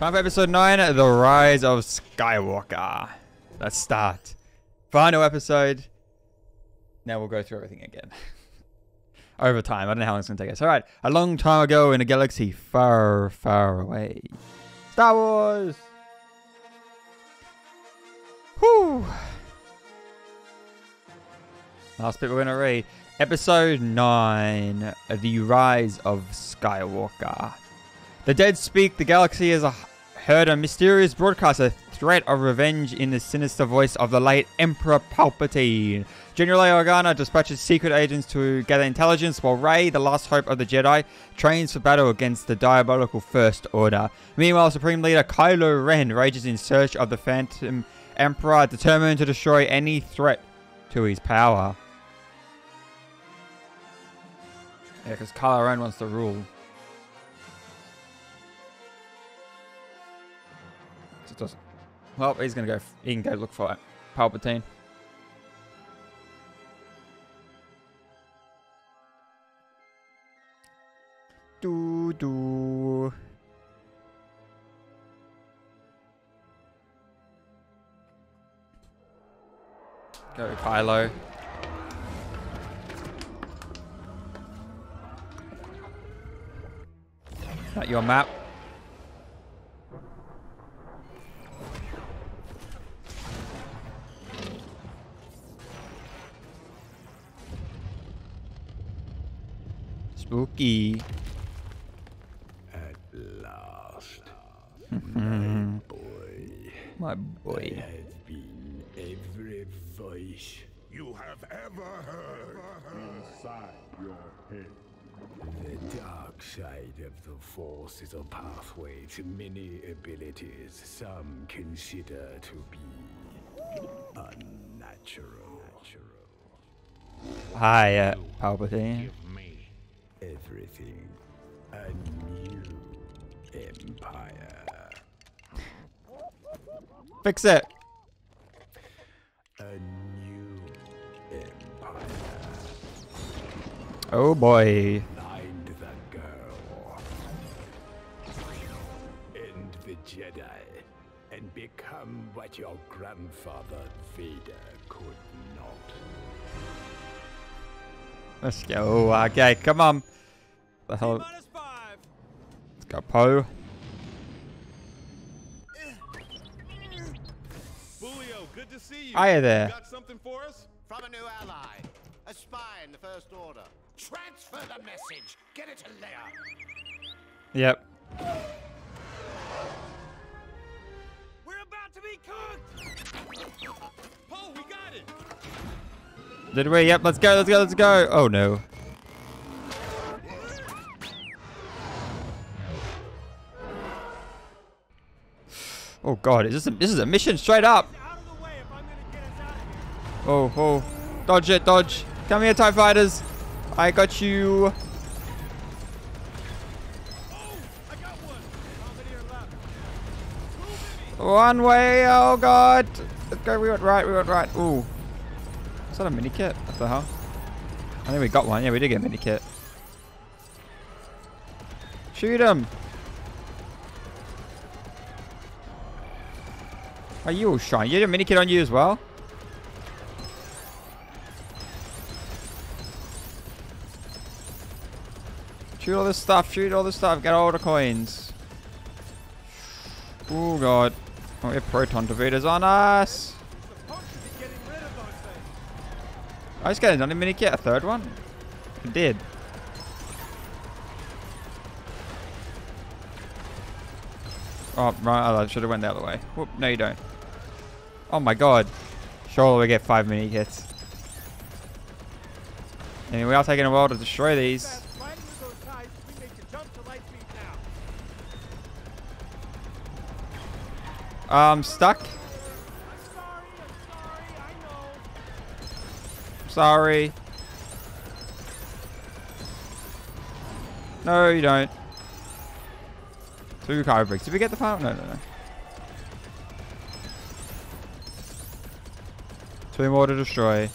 Time for episode 9, The Rise of Skywalker. Let's start. Final episode. Now we'll go through everything again. Over time. I don't know how long it's going to take us. Alright. A long time ago in a galaxy far, far away. Star Wars! Whew. Last bit we're going to read. Episode 9, The Rise of Skywalker. The dead speak. The galaxy has heard a mysterious broadcast, a threat of revenge in the sinister voice of the late Emperor Palpatine. General Organa dispatches secret agents to gather intelligence, while Rey, the last hope of the Jedi, trains for battle against the diabolical First Order. Meanwhile, Supreme Leader Kylo Ren rages in search of the Phantom Emperor, determined to destroy any threat to his power. Yeah, because Kylo Ren wants to rule. Well, he's gonna go. He can go look for it. Palpatine. Do do. Go Kylo. That your map? Spooky. At last, my boy. My boy. I have been every voice you have ever heard. inside your head. The dark side of the Force is a pathway to many abilities some consider to be unnatural. Hi, uh, Palpatine. Everything a new empire. Fix it. A new empire. Oh boy. Find the girl. End the Jedi. And become what your grandfather Vader Let's go. Okay, come on. The hell? Minus five. Let's go, Poe. Boolio, good to see you. Hiya there. You got something for us? From a new ally. A spy in the First Order. Transfer the message. Get it to Leia. Yep. We're about to be cooked. Poe, we got it. Did we? Yep. Let's go. Let's go. Let's go. Oh no. Oh god, is this a, this is a mission straight up. Out of the way if I'm gonna get us out of here. Oh, oh. Dodge it, dodge. Come here, TIE fighters. I got you. Oh, I got one. How many are left? Too many. One way. Oh god. Let's go. We went right. We went right. Ooh. That a mini kit? What the hell? I think we got one. Yeah, we did get a mini kit. Shoot him. Are you all shy? You had a mini kit on you as well? Shoot all this stuff. Shoot all this stuff. Get all the coins. Oh god. Oh, we have proton defeaters on us. I just got another mini kit. A third one? I did. Oh, right. I should have went the other way. Whoop. No, you don't. Oh my god. Surely we get five mini kits. And we are taking a while to destroy these. I'm riding sorry. No, you don't. Two bricks. Did we get the final? No, no, no. Two more to destroy.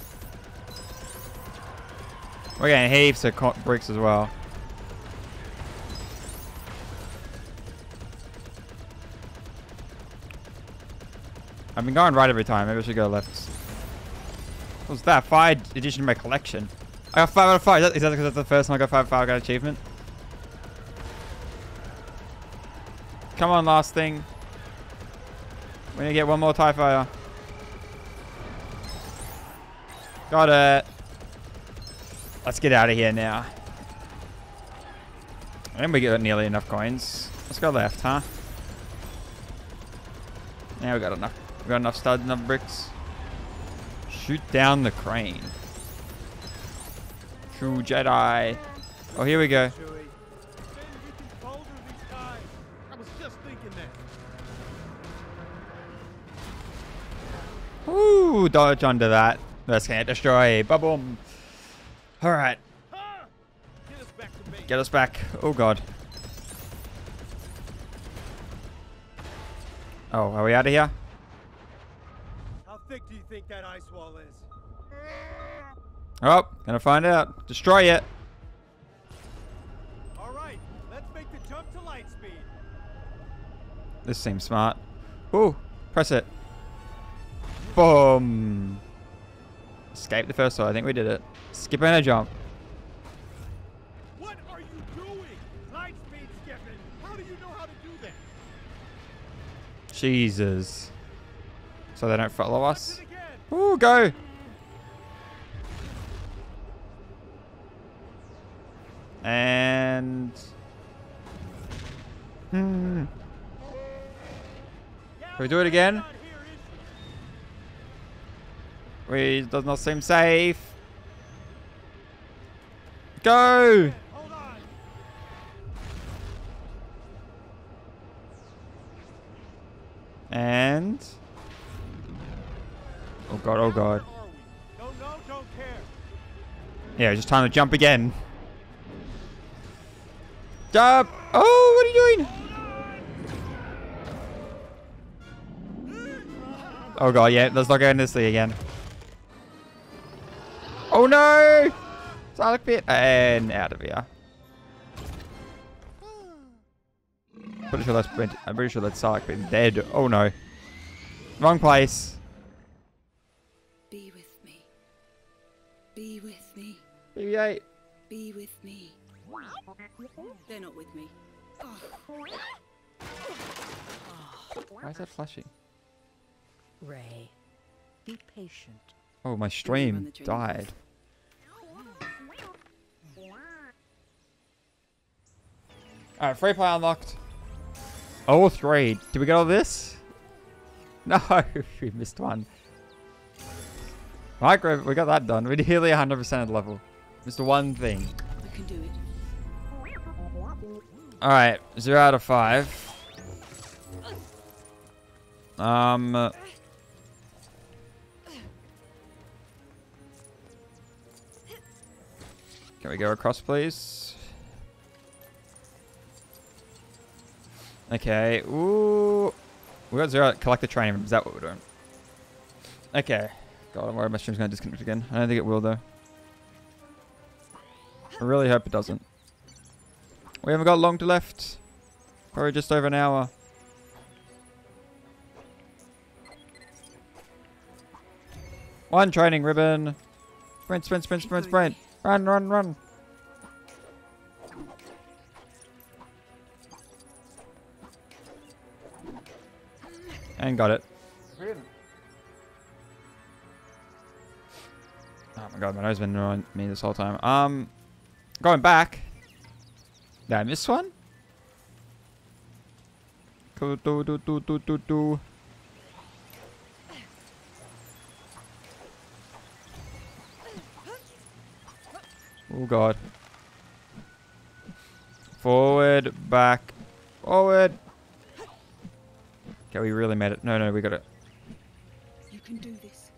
We're getting heaps of bricks as well. I've been going right every time. Maybe I should go left. What was that? Fire addition to my collection. I got 5 out of 5. Is that, because that's the first time I got 5 out of 5 I got achievement? Come on, last thing. We need to get one more TIE Fighter. Got it. Let's get out of here now. And we got nearly enough coins. Let's go left, huh? Yeah, we got enough. We got enough studs, enough bricks. Shoot down the crane. True Jedi. Oh, here we go. Ooh, dodge under that. Let's can't destroy. Ba-boom. To base. get us back. Oh god. Oh, are we out of here? How thick do you think that ice wall is? Oh, gonna find out. Destroy it. All right, let's make the jump to light speed. This seems smart. Ooh, press it. Boom. Escape the first one. I think we did it. Skip and a jump. What are you doing? Light speed skipping. How do you know how to do that? Jesus. So they don't follow us. Ooh, go. And. Hmm. Can we do it again? We does not seem safe. Go. And. Oh god, oh god. Where are? Don't care. Yeah, just time to jump again. Jump! Oh, what are you doing? Oh god, yeah, let's not go in this thing again. Oh no! Sonic pit and out of here. Pretty sure that's I'm pretty sure that's Sonic pit dead. Oh no. Wrong place. Be with me. BB-8. Be with me. They're not with me. Oh. Why is that flashing? Rey, be patient. Oh, my stream died. Alright, free play unlocked. Oh, three. Did we get all this? No, we missed one. Micro, we got that done. We're nearly 100% of the level. Missed one thing. You can do it. Alright, 0 out of 5. Um... uh, Can we go across, please? Okay. Ooh. We got zero. Collect the training room. Is that what we're doing? Okay. God, I'm worried my stream's going to disconnect again. I don't think it will, though. I really hope it doesn't. We haven't got long to left. Probably just over an hour. One training ribbon. Sprint, sprint, sprint, sprint, sprint. Run, run, run. And got it. My god, my nose has been annoying me this whole time. Um, going back. Did I miss one? Do, do, do, do, do, do, do. Oh god. Forward, back, forward. Okay, we really made it. No, no, we got it. You can do this.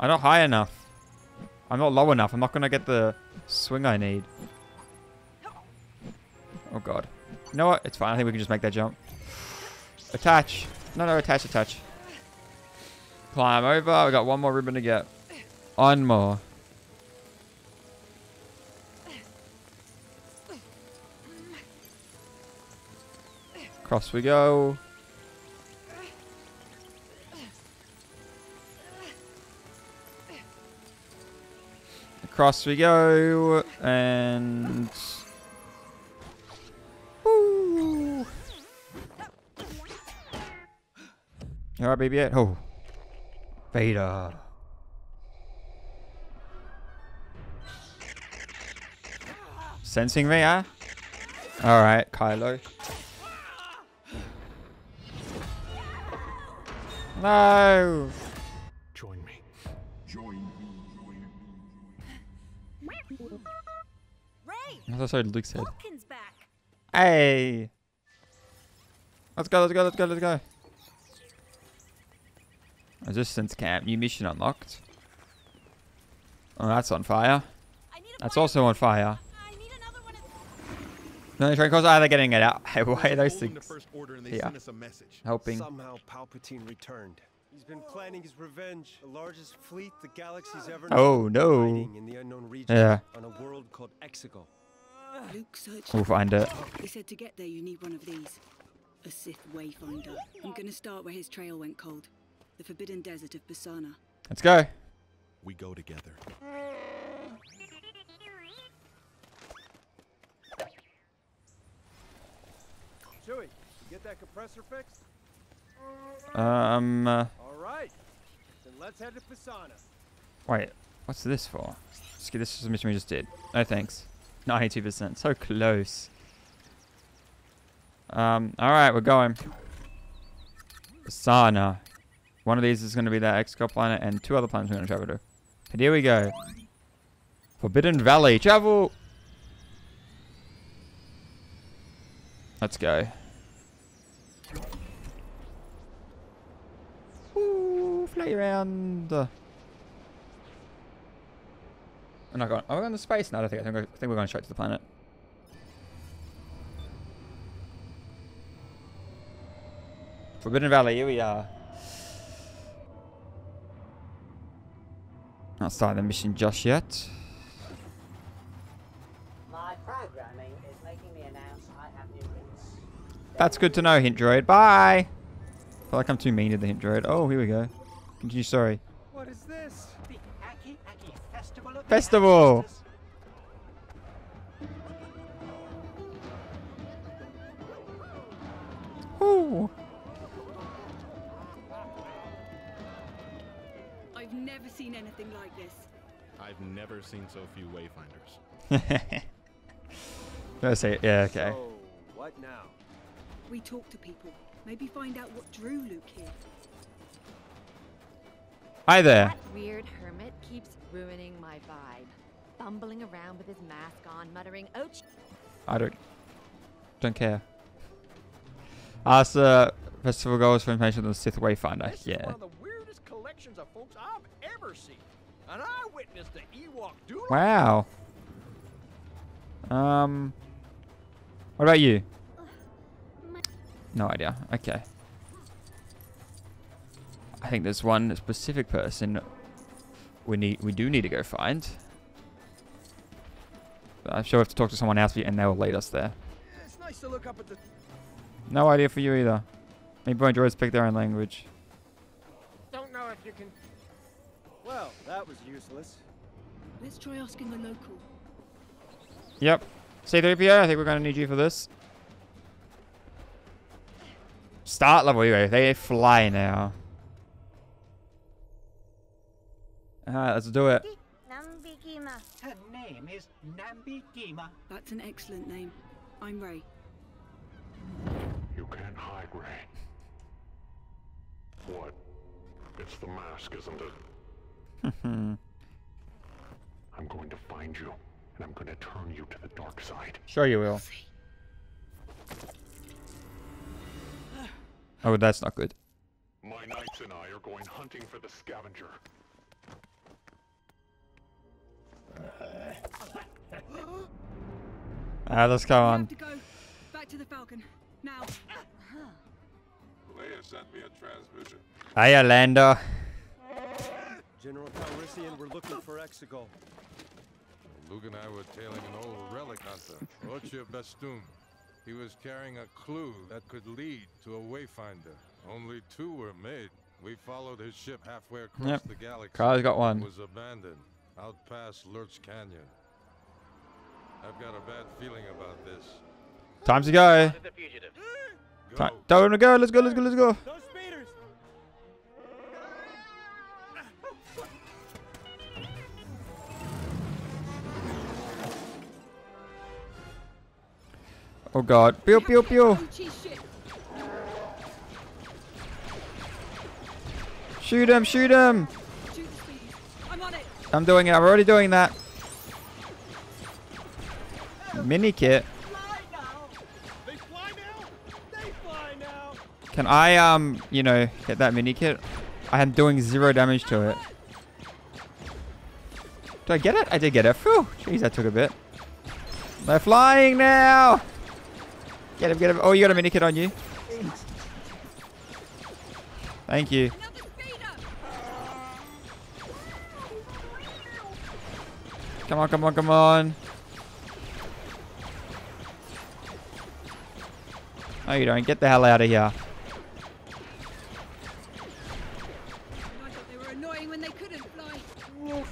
I'm not high enough. I'm not low enough. I'm not gonna get the swing I need. Oh god. You know what? It's fine. I think we can just make that jump. Attach. No, no, attach, attach. Climb over. We got one more ribbon to get. One more. Cross we go. Across we go, and... Alright, baby? Yet? Oh. Vader. Sensing me, huh? Alright, Kylo. No! That's what Luke said. Hawkins back! Hey! Let's go, let's go, let's go, let's go. Resistance camp, new mission unlocked. Oh, that's on fire. I need a That's fire- also on fire. I need another one of No, the train calls. Ah, they're getting it out. Hey, why are those Told the things first order and they Yeah. us a message. helping? Somehow Palpatine returned. He's been planning his revenge. The largest fleet the galaxy's ever Oh, no. In the unknown region Yeah. on a world called Exegol. Luke searched. We'll find it. He said to get there, you need one of these. A Sith Wayfinder. I'm gonna start where his trail went cold. The Forbidden Desert of Pasaana. Let's go. We go together. Chewie, you get that compressor fixed? Um, uh, All right. Then let's head to Pasaana. wait. What's this for? Just get this is the mission we just did. No thanks. 92%. So close. Um, alright, we're going. Sana. One of these is going to be that Exco planet, and two other planets we're going to travel to. And here we go. Forbidden Valley. Travel! Let's go. Ooh, fly around. We're not going. Are we going to space? No, I don't think. I think, we're, I think we're going straight to the planet. Forbidden Valley. Here we are. Not starting the mission just yet. My programming is making me announce I have new routes. That's good to know, Hint Droid. Bye. I feel like I'm too mean to the Hint Droid. Oh, here we go. Continue story. What is this? The Aki Aki Festival of the Festival. Ancestors. Ooh. I've never seen anything like this. I've never seen so few wayfinders. Did I say it? Yeah, okay. So, what now? We talk to people. Maybe find out what drew Luke here. Hi there. Bumbling around with his mask on, muttering, oh, I don't don't care. Ask the festival goals for information on the Sith Wayfinder. This is Yeah. one of the weirdest collections of folks I've ever seen. And I witnessed the Ewok do. Wow. Um. What about you? No idea. Okay. I think there's one specific person we need. We do need to go find. But I'm sure we have to talk to someone else, for you and they will lead us there. It's nice to look up at the No idea for you either. Maybe my droids pick their own language. Don't know if you can. Well, that was useless. Let's try asking the local. Yep. C3PO, I think we're going to need you for this. Start level, you go. They fly now. Alright, let's do it. Her name is Nambi Ghima. That's an excellent name. I'm Rey. You can't hide, Rey. What? It's the mask, isn't it? I'm going to find you, and I'm going to turn you to the dark side. sure you will. Oh, that's not good. My knights and I are going hunting for the scavenger. Ah, let's go on. have to go. Back to the Falcon. Now. Leia sent me a transmission. Hiya, Lando. General Calrissian, we're looking for Exegol. Luke and I were tailing an old relic hunter, Rocha Bastum. He was carrying a clue that could lead to a wayfinder. Only two were made. We followed his ship halfway across Yep. the galaxy. Carl's got one. It was abandoned. Out past Lurch Canyon. I've got a bad feeling about this. Time to go. Go. Time, time to go. Let's go. Let's go. Let's go. Those speeders! Oh god. Pew pew pew. Shoot him. Shoot him. I'm on it. I'm doing it. I'm already doing that. Mini kit. They fly now! They fly now! Can I, um, you know, get that mini kit? I am doing zero damage to it. Did I get it? I did get it. Phew. Jeez, that took a bit. They're flying now. Get him, get him. Oh, you got a mini kit on you. Thank you. Come on, come on, come on. No, you don't. Get the hell out of here. I.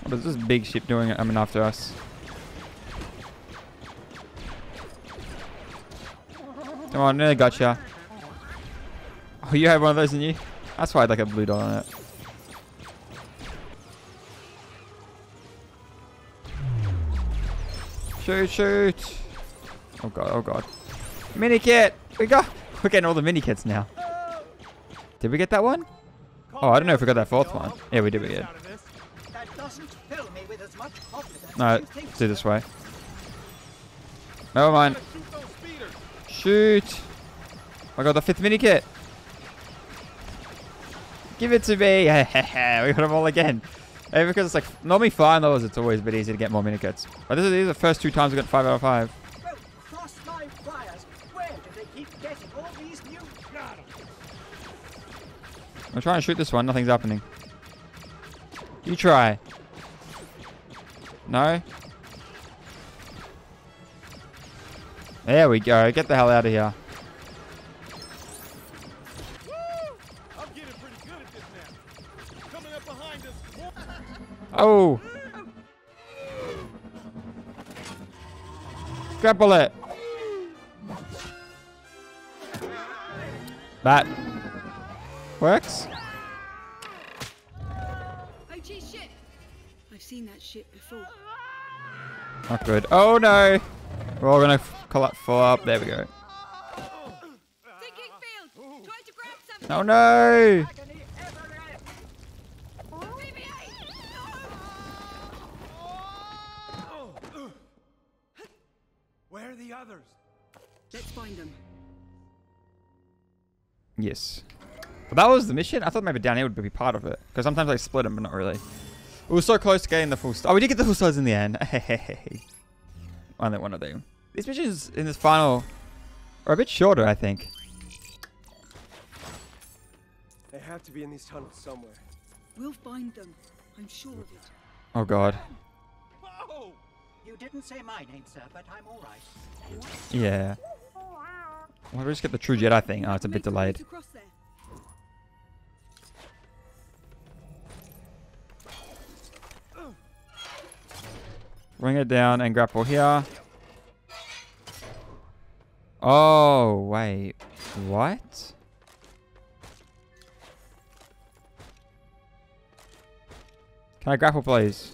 What is this big ship doing? I mean, after us. Come on, nearly gotcha. Oh, you have one of those in you? That's why I had like a blue dot on it. Shoot, shoot. Oh god, oh god. Mini kit! We got we're getting all the mini kits now. Did we get that one? Oh, I don't know if we got that fourth one. Yeah, we did. We did. That doesn't fill me with as much confidence No, as you think let's do this way. Never mind. Shoot! I got the fifth mini kit. Give it to me. we got them all again. Hey, because it's like normally five those, it's always a bit easy to get more mini kits. But this is, these are the first two times we got five out of five. Well, cross my wires. Where do they keep getting all these new... I'm trying to shoot this one. Nothing's happening. You try. No? There we go. Get the hell out of here. I'm getting pretty good at this now. Coming up behind us. Oh! Grapple it! That works? Oh, gee, shit. I've seen that shit before. Not good. Oh no! We're all gonna f- coll- fall up. There we go. Oh no! Let's find them. Yes. But that was the mission? I thought maybe down here would be part of it. Because sometimes I split them, but not really. We were so close to getting the full stars. Oh, we did get the full stars in the end. Only one of them. These missions in this final are a bit shorter, I think. They have to be in these tunnels somewhere. We'll find them. I'm sure of it. Oh god. You didn't say my name, sir, but I'm all right. Yeah. Why do we just get the true Jedi thing? Oh, it's a bit delayed. Bring it down and grapple here. Oh, wait. What? Can I grapple, please?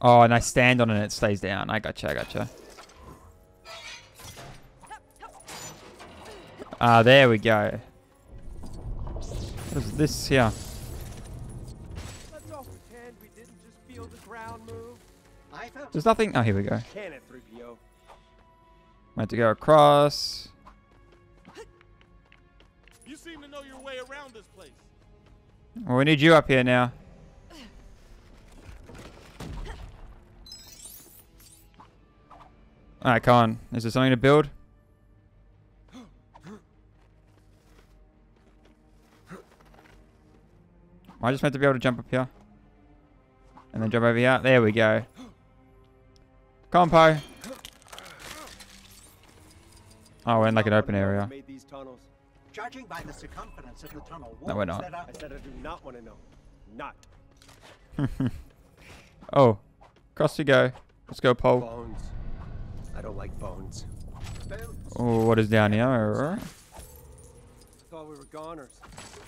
Oh, and I stand on it and it stays down. I gotcha, I gotcha. Ah, there we go. What is this here? Let's all pretend we didn't just feel the ground move. I felt There's nothing. Oh, here we go. 3PO? Meant to go across. You seem to know your way around this place. Well, we need you up here now. Alright, come on. Is there something to build? Am I just meant to be able to jump up here? And then jump over here? There we go. Come on, Poe. Oh, we're in like an open area. Made these tunnels. Judging by the circumference of the tunnel No, we're not. I said I do not want to know. Not. oh, across we go. Let's go, Paul. Bones. I don't like bones. Oh, what is down here? Thought we were goners.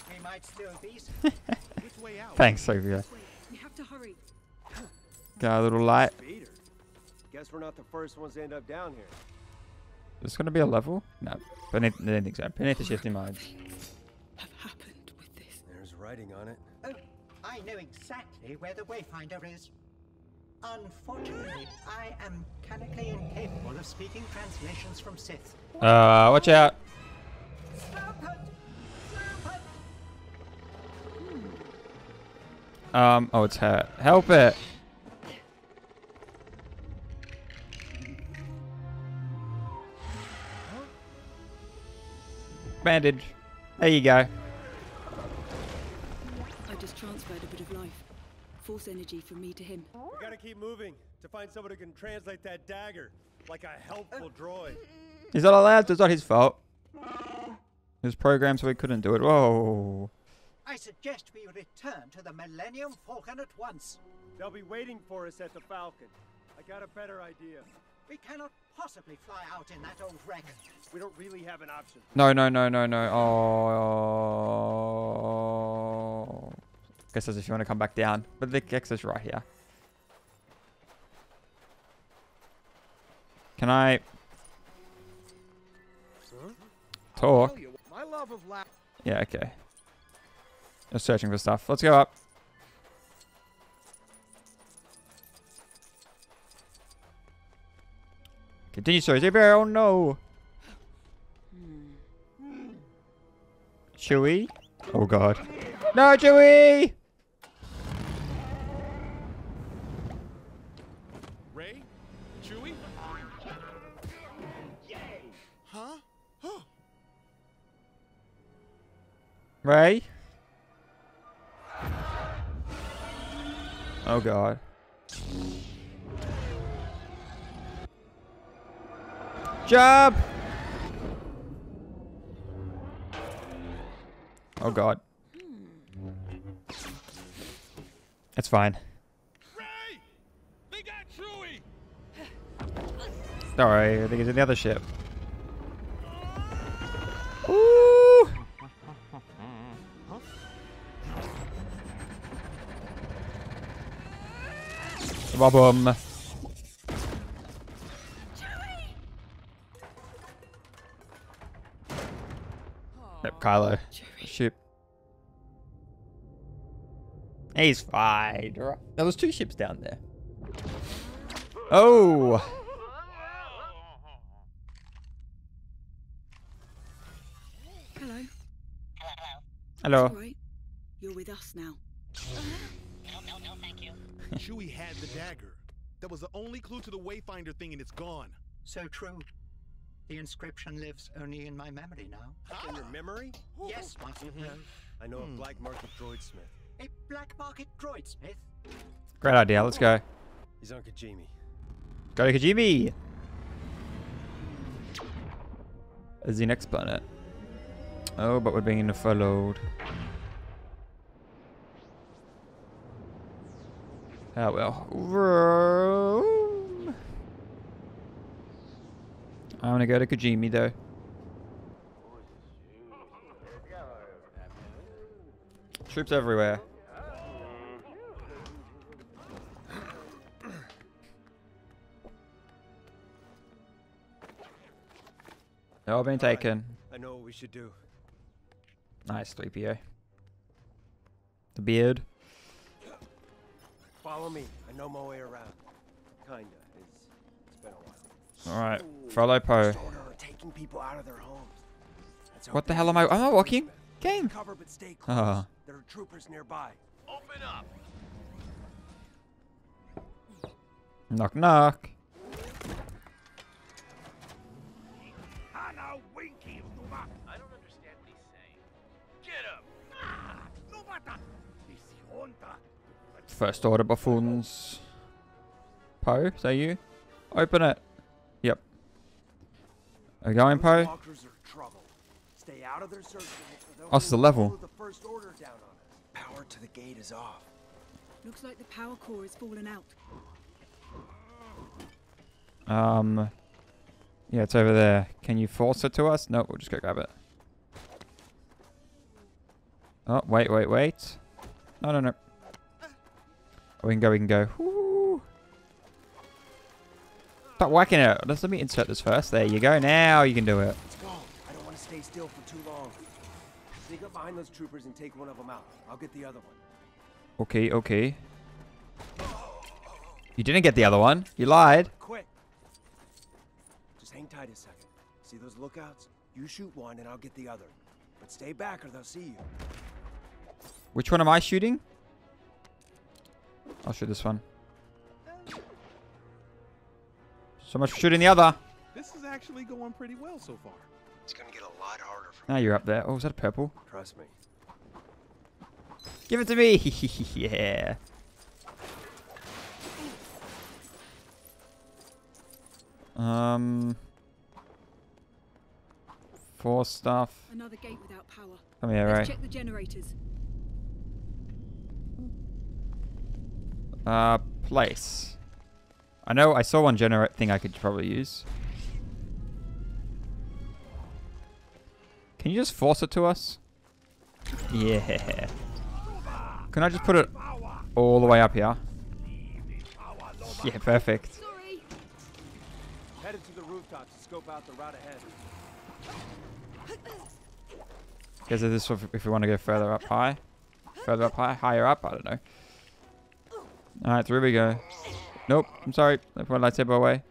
We might still be. Which way out? Thanks, Sophia. We have to hurry. Got a little light. Peter. Guess we're not the first ones to end up down here. Is this gonna be a level? No. Beneath, I didn't think so. Beneath the shifting modes. Have happened with this. There's writing on it. Oh, I know exactly where the Wayfinder is. Unfortunately, I am mechanically incapable of speaking translations from Sith. Uh, watch out. Um, oh, it's hurt. Help it. Bandage. There you go. I just transferred a bit of life. Force energy from me to him. We gotta keep moving to find someone who can translate that dagger. Like a helpful uh. droid. He's not allowed to. It's not his fault. It was programmed so he couldn't do it. Whoa. I suggest we return to the Millennium Falcon at once. They'll be waiting for us at the Falcon. I got a better idea. We cannot possibly fly out in that old wreck. We don't really have an option. No, no, no, no, no. Oh. Guess as if you want to come back down. But the exit's right here. Can I talk? My love of la- Yeah, okay. Just searching for stuff. Let's go up. Continue. Everywhere. Oh no. Chewie? Oh god. No, Chewie! Rey? Chewie? Huh? Rey? Oh god. Job! Oh god. It's fine. Rey! They got Chewie! Don't I think it's in the other ship. Ooh! Bob 'em. Yep, Kylo. Ship. He's fine. There was two ships down there. Oh! Hello. Hello. All right. You're with us now. Thank you. Chewie had the dagger. That was the only clue to the Wayfinder thing, and it's gone. So true. The inscription lives only in my memory now. In your memory? Yes, Master. Mm-hmm. I know a hmm. black market droid smith. A black market droid smith. Great idea. Let's go. He's on Kijimi. Go to Kijimi. Is the next planet? Oh, but we're being followed. Oh well. Vroom. I want to go to Kijimi though. Troops everywhere. They're all been taken. I know what we should do. Nice 3PO. The beard. Follow me. I know my way around. Kinda. It's, it's been a while. Alright, follow Poe. First order are taking people out of their homes. Let's What the hell am I? Am I walking? Game. Cover but stay close. Ah. There are troopers nearby. Open up! Knock knock. First order buffoons. Poe, is that you? Open it. Yep. Are you going, Poe? Walkers trouble. Stay out of their searchlights or they'll Oh, the level. the first order down on us. Power to the gate is off. Looks like the power core has fallen out. Um, yeah, it's over there. Can you force it to us? No, we'll just go grab it. Oh, wait, wait, wait. No, no, no. Oh, we can go, we can go. Woo. Stop whacking it. Let's let me insert this first. There you go. Now you can do it. Let's go. I don't want to stay still for too long. Sneak up behind those troopers and take one of them out. I'll get the other one. Okay, okay. You didn't get the other one. You lied. Quick. Just hang tight a second. See those lookouts? You shoot one and I'll get the other. But stay back or they'll see you. Which one am I shooting? I'll shoot this one. So much for shooting the other. This is actually going pretty well so far. It's gonna get a lot harder for Now you're up there. Oh, is that a purple? Trust me. Give it to me. yeah. Um. Four stuff. Another gate without power. Come here, Let's right? check the generators. Uh, place. I know I saw one generate thing I could probably use. Can you just force it to us? Yeah. Can I just put it all the way up here? Yeah, perfect. Headed to the rooftops to scope out the route ahead. Guess this if, if we want to go further up high? Further up high? Higher up? I don't know. Alright, through we go. Nope, I'm sorry. I put my lightsaber away.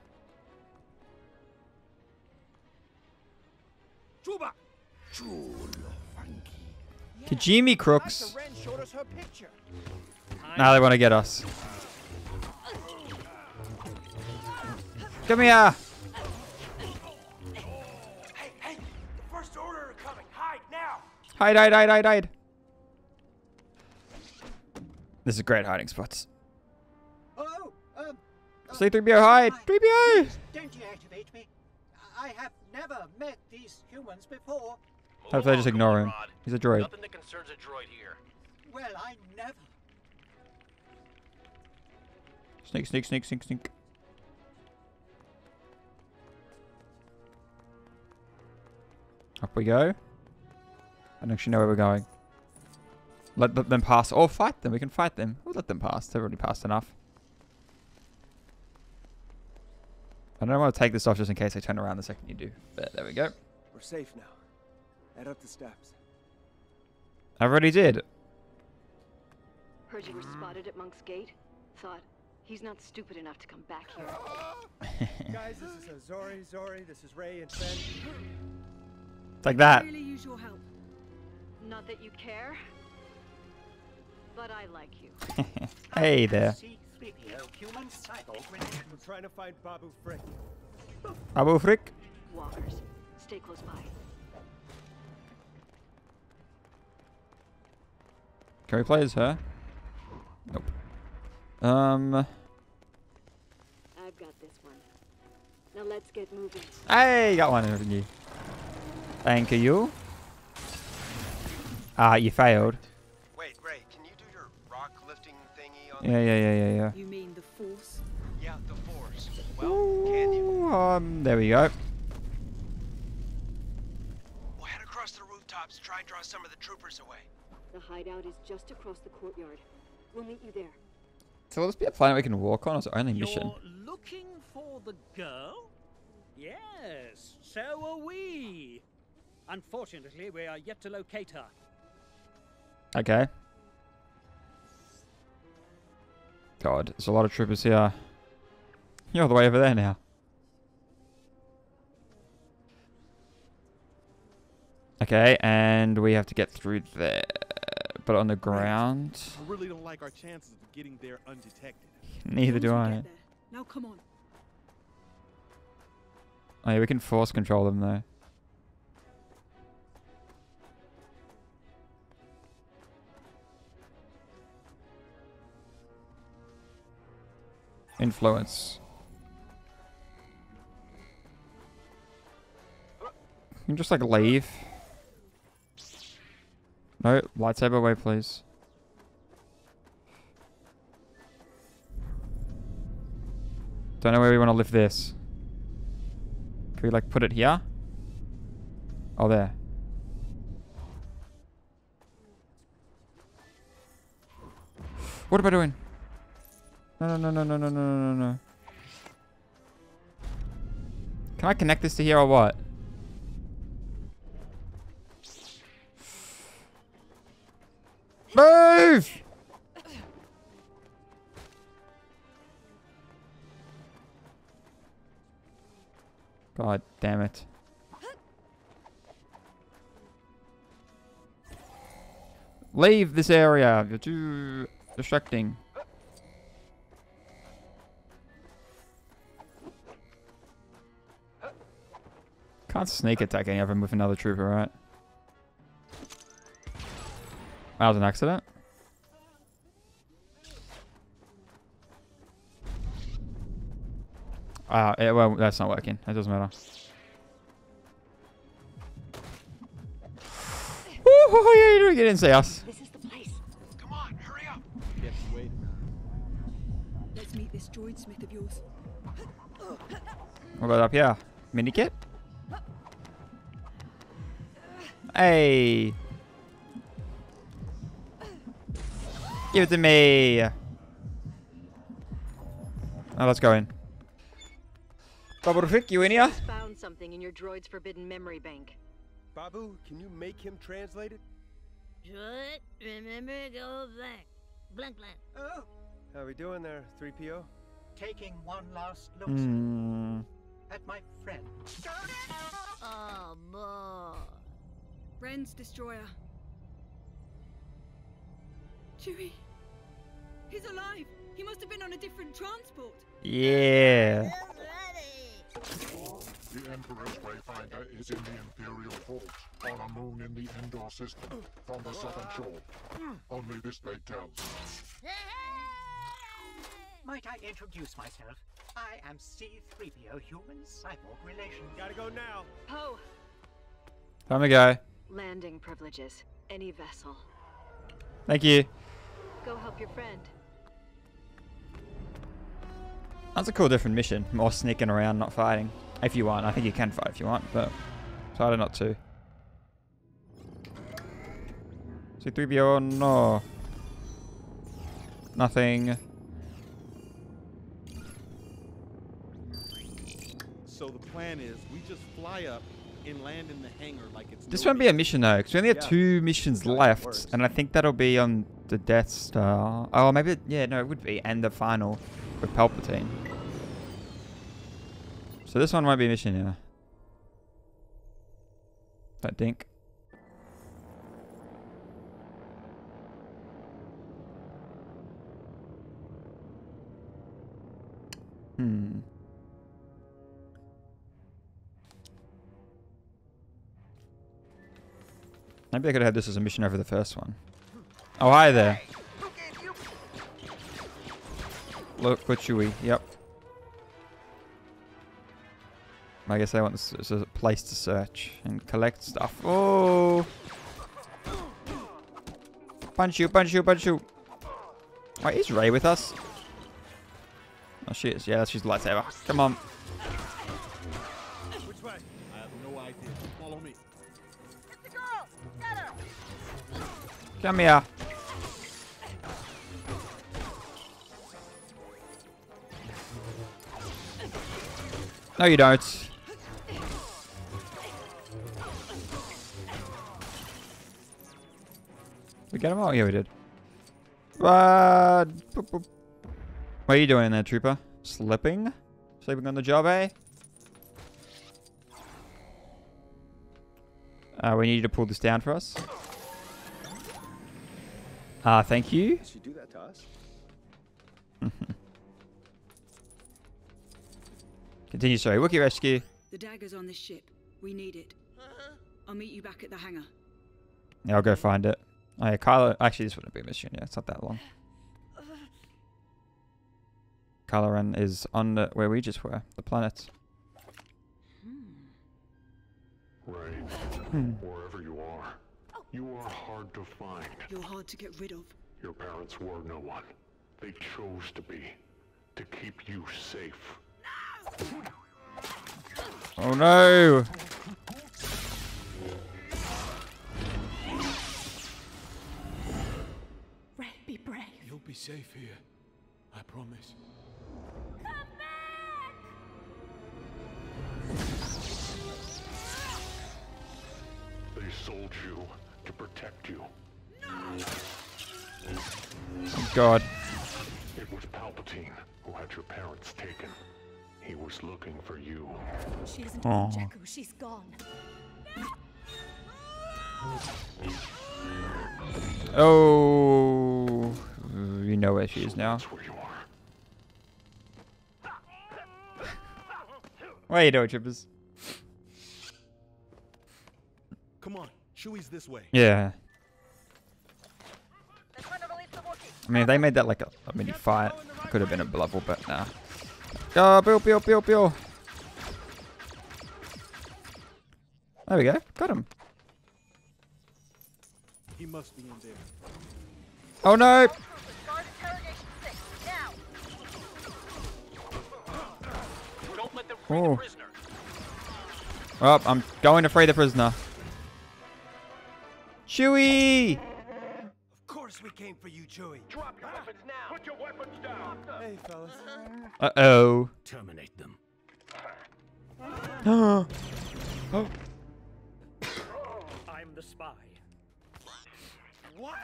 Kijimi crooks. Ren showed us her picture. Now they want to get us. Come here. Hey, hey! The first order are coming. Hide now! Hide, hide, hide, hide, hide. This is great hiding spots. Um, C3PO, hide. 3PO. don't deactivate me. I have never met these humans before. How if they just ignore him? He's a droid. Nothing that concerns a droid here. Well, I never. Sneak, sneak, sneak, sneak, sneak. Up we go. I don't actually know where we're going. Let them pass. Or fight them. We can fight them. We'll let them pass. They've already passed enough. I don't want to take this off just in case I turn around the second you do. But there we go. We're safe now. Head up the steps. I already did. Heard you were spotted at Monk's Gate. Thought, he's not stupid enough to come back here. Guys, this is Zorii, Zorii. This is Rey and Finn. It's like that. Really use your help. Not that you care, but I like you. hey there. C-3PO human cycle We're trying to find Babu Frick. Abu Frick. Walkers, stay close by. Can we play as her? Nope. Um. I've got this one. Now let's get moving. Hey, got one, haven't you? Thank you. Ah, you failed. Yeah, yeah, yeah, yeah, yeah. You mean the Force? Yeah, the Force. Well, can you? Ooh, um, there we go. We'll head across the rooftops, try and draw some of the troopers away. The hideout is just across the courtyard. We'll meet you there. So will this be a planet we can walk on, or is it only mission? You're looking for the girl? Yes, so are we. Unfortunately, we are yet to locate her. Okay. God, there's a lot of troopers here. You're all the way over there now. Okay, and we have to get through there. But on the ground? I really don't like our chances of getting there undetected. Neither do I. Now come on. Oh yeah, we can force control them though. Influence. You can just like leave. No, lightsaber away, please. Don't know where we want to lift this. Can we like put it here? Oh, there. What am I doing? No, no, no, no, no, no, no, no, no. Can I connect this to here or what? Move! God damn it. Leave this area. You're too distracting. Can't sneak attack any of them with another trooper, right? That was an accident. Ah, uh, well, that's not working. That doesn't matter. Oh, yeah, you didn't see us. This is the place. Come on, hurry up. Yes, wait. Let's meet this droid smith of yours. What about up here? Mini Hey. Give it to me. Oh, let's go in. Babu Frik, you in here? Found something in your droid's forbidden memory bank. Babu, can you make him translate it? Droid, remember go blank. Blank blank. Oh, How are we doing there, 3PO? taking one last look Hmm. at my friend. Oh, boy. Ren's destroyer. Chewie. He's alive. He must have been on a different transport. Yeah. The Emperor's Wayfinder is in the Imperial Vault on a moon in the Endor system from the southern shore. Only this they tell. Might I introduce myself? I am C-3PO Human Cyborg Relations. Gotta go now. Poe, Time to go. Landing privileges. Any vessel. Thank you. Go help your friend. That's a cool different mission. More sneaking around, not fighting. If you want. I think you can fight if you want, but it's harder not to. C3PO, no. Nothing. So the plan is we just fly up and land in the hangar like it's This no won't be a mission though, because we only have Yeah. two missions Kinda left, and I think that'll be on the Death Star. Oh, maybe, yeah, no, it would be, and the final with Palpatine. So this one won't be a mission, yeah. That dink. Hmm. Maybe I could have had this as a mission over the first one. Oh, hi there. Look, what Chewie. Yep. I guess I want this as a place to search and collect stuff. Oh! Punch you, punch you, punch you. Wait, is Rey with us? Oh, she is. Yeah, that's she's lightsaber. Come on. Come here. No, you don't. We get him out? Yeah, we did. Uh, boop, boop. What are you doing there, trooper? Slipping? Sleeping on the job, eh? Uh, we need you to pull this down for us. Ah, thank you. Did she do that to us? Continue, sorry. Wookiee rescue. The dagger's on this ship. We need it. I'll meet you back at the hangar. Yeah, I'll go find it. Oh, yeah, Kylo. Actually, this wouldn't be a mission. Yeah, it's not that long. Kylo Ren is on the, where we just were, the planet. Hmm. wherever you are, Oh, You are hard to find. You're hard to get rid of. Your parents were no one. They chose to be. To keep you safe. Oh no! Rey, be brave. You'll be safe here. I promise. Come back! They sold you to protect you. Oh god. It was Palpatine who had your parents taken. He was looking for you. She isn't Aw. on Jakku. She's gone. Oh, you know where she is now. What are you doing, Trippers? Come on, Chewie's this way. Yeah. I mean, if they made that like a, a mini fight, it could have been a level, but nah. Go, Bill, Bill, Bill, Bill. There we go. Got him. He must be in there. Oh no! Don't let them free Oh. the. Oh, I'm going to free the prisoner. Chewie! Of course we came for you, Chewie. Drop your weapons now. Put your weapons down. Hey, fellas. Uh oh. Terminate them. oh. I'm the spy. What?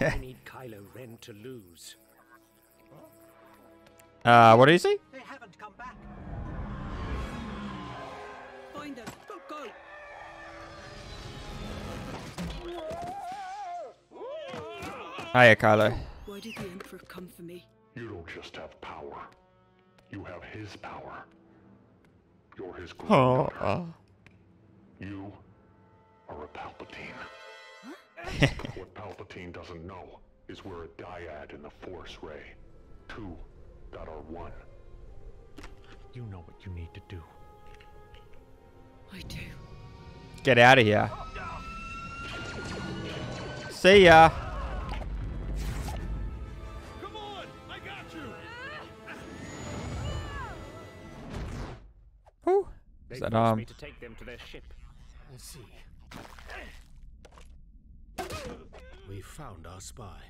I need Kylo Ren to lose. Uh, what do you see? They haven't come back. Find her. Go, go. Hiya, Kylo. Why did the Emperor come for me? You don't just have power. You have his power. You're his Oh, granddaughter. uh. You are a Palpatine. what Palpatine doesn't know is we're a dyad in the Force Rey. Two that are one. You know what you need to do. I do. Get out of here. See ya. Come on, I got you. Whew. They that, um, me to take them to their ship. Let's see. We found our spy.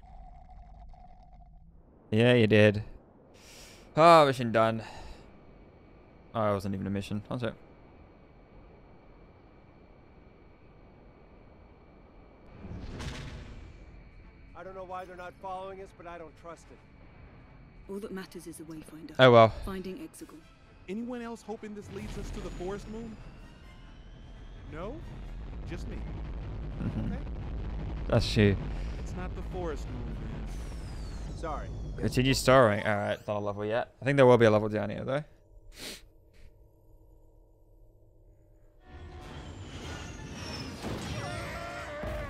Yeah, you did. Oh, mission done. Oh, it wasn't even a mission. Was it? I don't know why they're not following us, but I don't trust it. All that matters is the Wayfinder. Oh, well. Finding Exegol. Anyone else hoping this leads us to the forest moon? No? Just me. Mhm. That's you. It's not the forest moon, man. Sorry. Continue storing. Alright, it's not a level yet. I think there will be a level down here, though.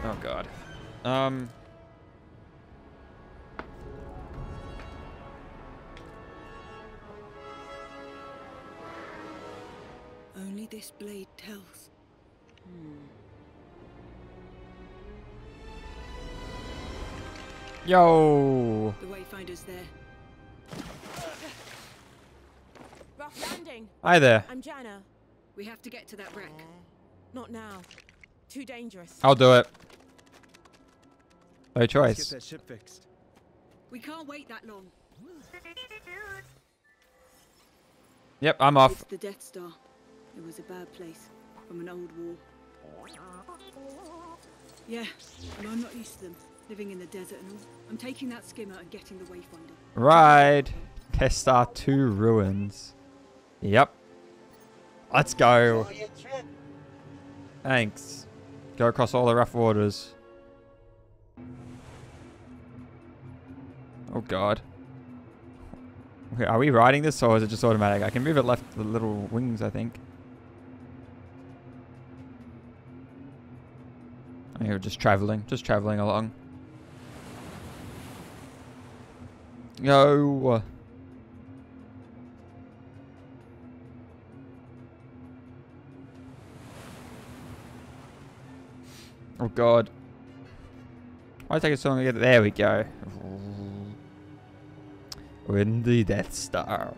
Oh, God. Um... Only this blade tells. Hmm. Yo! The Wayfinder's there. Rough landing. Hi there. I'm Jannah. We have to get to that wreck. Not now. Too dangerous. I'll do it. No Let's choice. get that ship fixed. We can't wait that long. Yep, I'm off. It's the Death Star. It was a bad place from an old war. Yeah, and I'm not used to them, living in the desert and all. I'm taking that skimmer and getting the Wayfinder. Ride. Death Star 2 ruins. Yep. Let's go. Thanks. Go across all the rough waters. Oh god. Are we riding this or is it just automatic? I can move it left the little wings, I think. We're just traveling, just traveling along. Go. Oh god. Why take it so long to get there? We go. We're in the Death Star.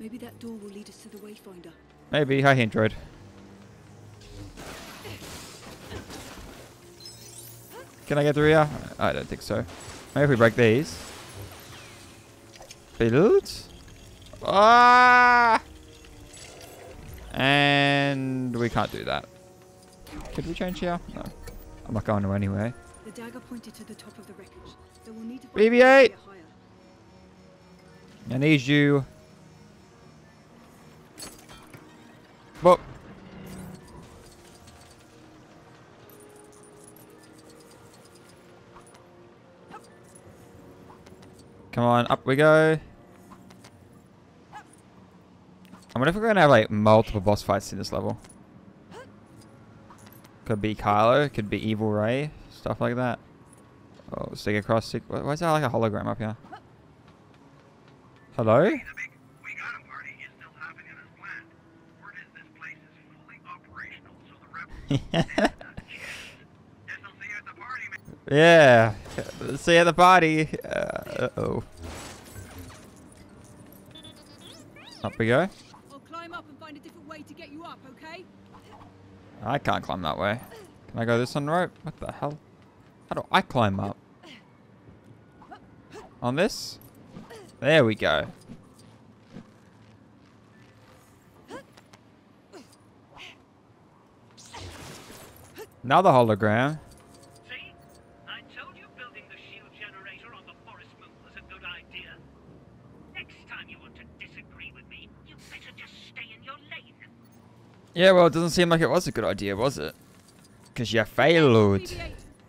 Maybe that door will lead us to the Wayfinder. Maybe. Hi, Android. Can I get through here? I don't think so. Maybe if we break these. Build. Ah! And we can't do that. Could we change here? No. I'm not going to anyway. The dagger pointed to the top of the wreckage. So we'll need to BB-8! a way to get higher. I need you. Come on, up we go. I wonder if we're going to have like multiple boss fights in this level. Could be Kylo, could be Evil Rey, stuff like that. Oh, stick across, stick. why is there like a hologram up here? Hello? yeah. See you at the party. Uh oh. Up we go. I'll climb up and find a different way to get you up, okay? I can't climb that way. Can I go this on rope? What the hell? How do I climb up? On this? There we go. Another hologram. See? I told you building the shield generator on the forest moon was a good idea. Next time you want to disagree with me, you better just stay in your lane. Yeah, well, it doesn't seem like it was a good idea, was it? Because you failed.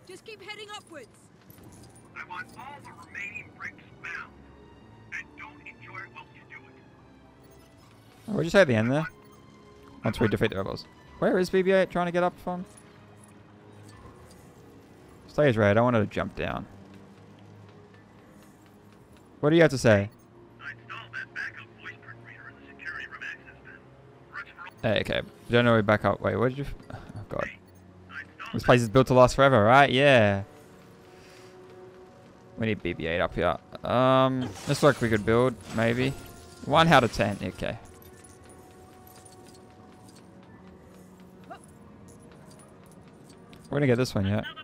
Just keep heading upwards. I want all the remaining bricks found. And don't enjoy it while you do it. What did you say at the end there? Once we defeat the rebels. Where is BB-8 trying to get up from? Stage right. I wanted to jump down. What do you have to say? Hey, okay. Don't know we back up. Wait, what did you... Oh, God. This place is built to last forever, right? Yeah. We need BB-8 up here. Um, looks like we could build, maybe. One out of ten. Okay. We're gonna get this one yet. Another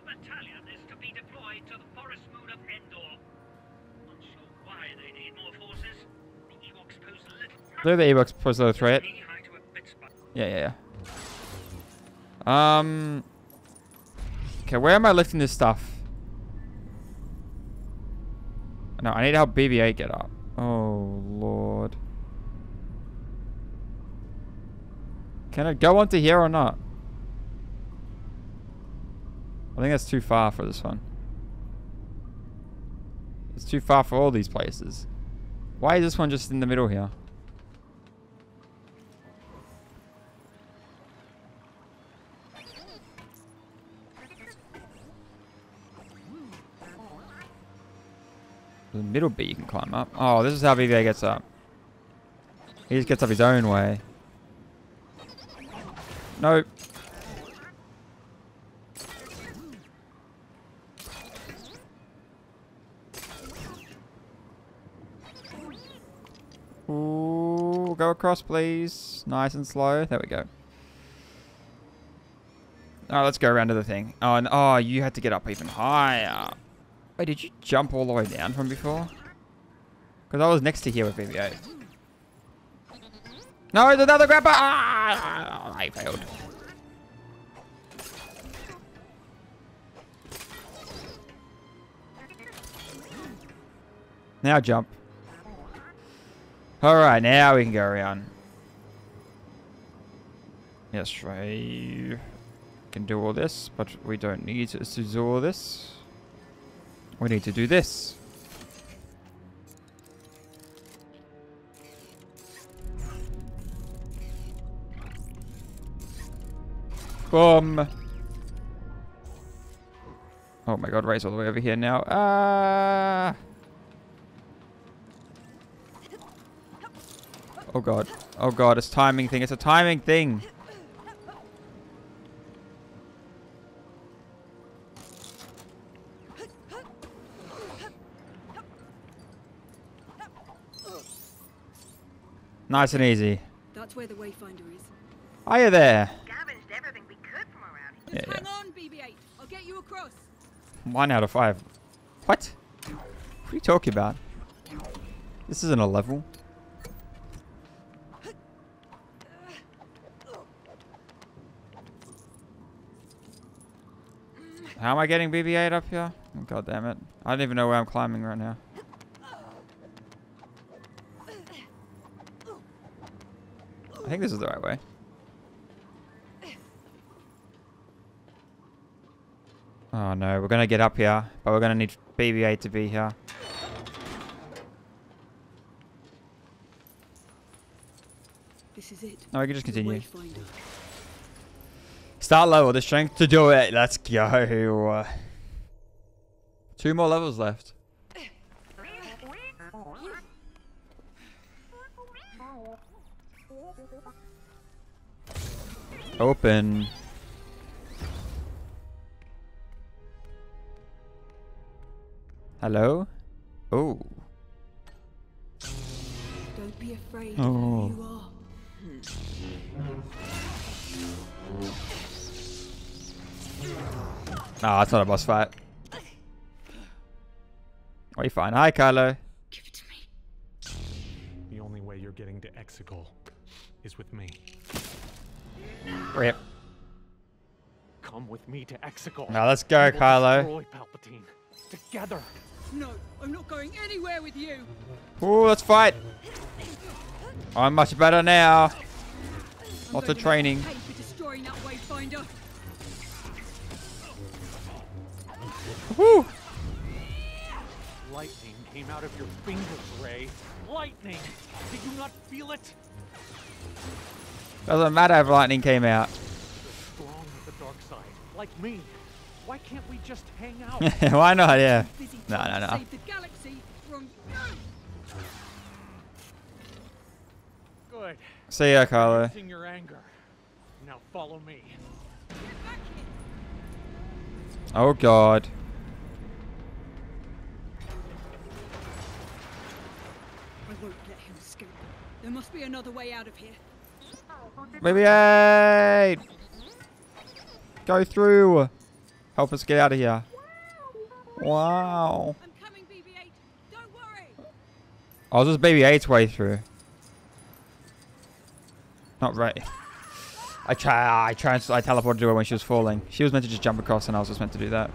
They're the Ewoks pose a little threat. Yeah, yeah, yeah. Um. Okay, where am I lifting this stuff? No, I need to help BB-8 get up. Oh, Lord. Can it go onto here or not? I think that's too far for this one. It's too far for all these places. Why is this one just in the middle here? The middle bit you can climb up. Oh, this is how BB-8 gets up. He just gets up his own way. Nope. Ooh, go across, please. Nice and slow. There we go. Alright, let's go around to the thing. Oh, and oh, you had to get up even higher. Wait, did you jump all the way down from before? Because I was next to here with BB-8. No, there's another grandpa! Ah, I failed. Now jump. Alright, now we can go around. Yes, right. Can do all this, but we don't need to do all this. We need to do this. Boom. Oh my god, Rey's all the way over here now. Ah. Oh god. Oh god, it's timing thing. It's a timing thing. Nice and easy. That's where the Wayfinder is. Are you there? Scavenged everything we could from around Yeah, yeah. Hang on, BB-8. I'll get you across. One out of five. What? What are you talking about? This isn't a level. How am I getting BB-8 up here? Oh, God damn it. I don't even know where I'm climbing right now. I think this is the right way. Oh no, we're gonna get up here, but we're gonna need BB-8 to be here. This is it. No, we can just continue. Start level, the strength to do it. Let's go. Two more levels left. Open. Hello? Oh. Don't be afraid Oh. of who you are. Ah, it's not a boss fight. Are you fine? Hi, Kylo. The only way you're getting to Exegol is with me. Rip. Come with me to Exegol. Now let's go, We will Kylo. destroy Palpatine. Together. No, I'm not going anywhere with you. Ooh, let's fight. I'm much better now. I'm Lots of training. you pay for destroying that Wayfinder. Woo! Lightning came out of your fingers, Rey. Lightning! Did you not feel it? Doesn't matter if lightning came out. You're strong with the dark side, like. Why can't we just hang out? Why not? Yeah. Busy No, trying no, to no. Save the galaxy from you. Good. See ya, Kylo. Your anger. Now follow me. Oh god. I won't let him escape. There must be another way out of here. BB-8. Go through. Help us get out of here. Wow. Oh, this just BB-8's way through. Not right. I try. I trans. I teleported to her when she was falling. She was meant to just jump across, and I was just meant to do that.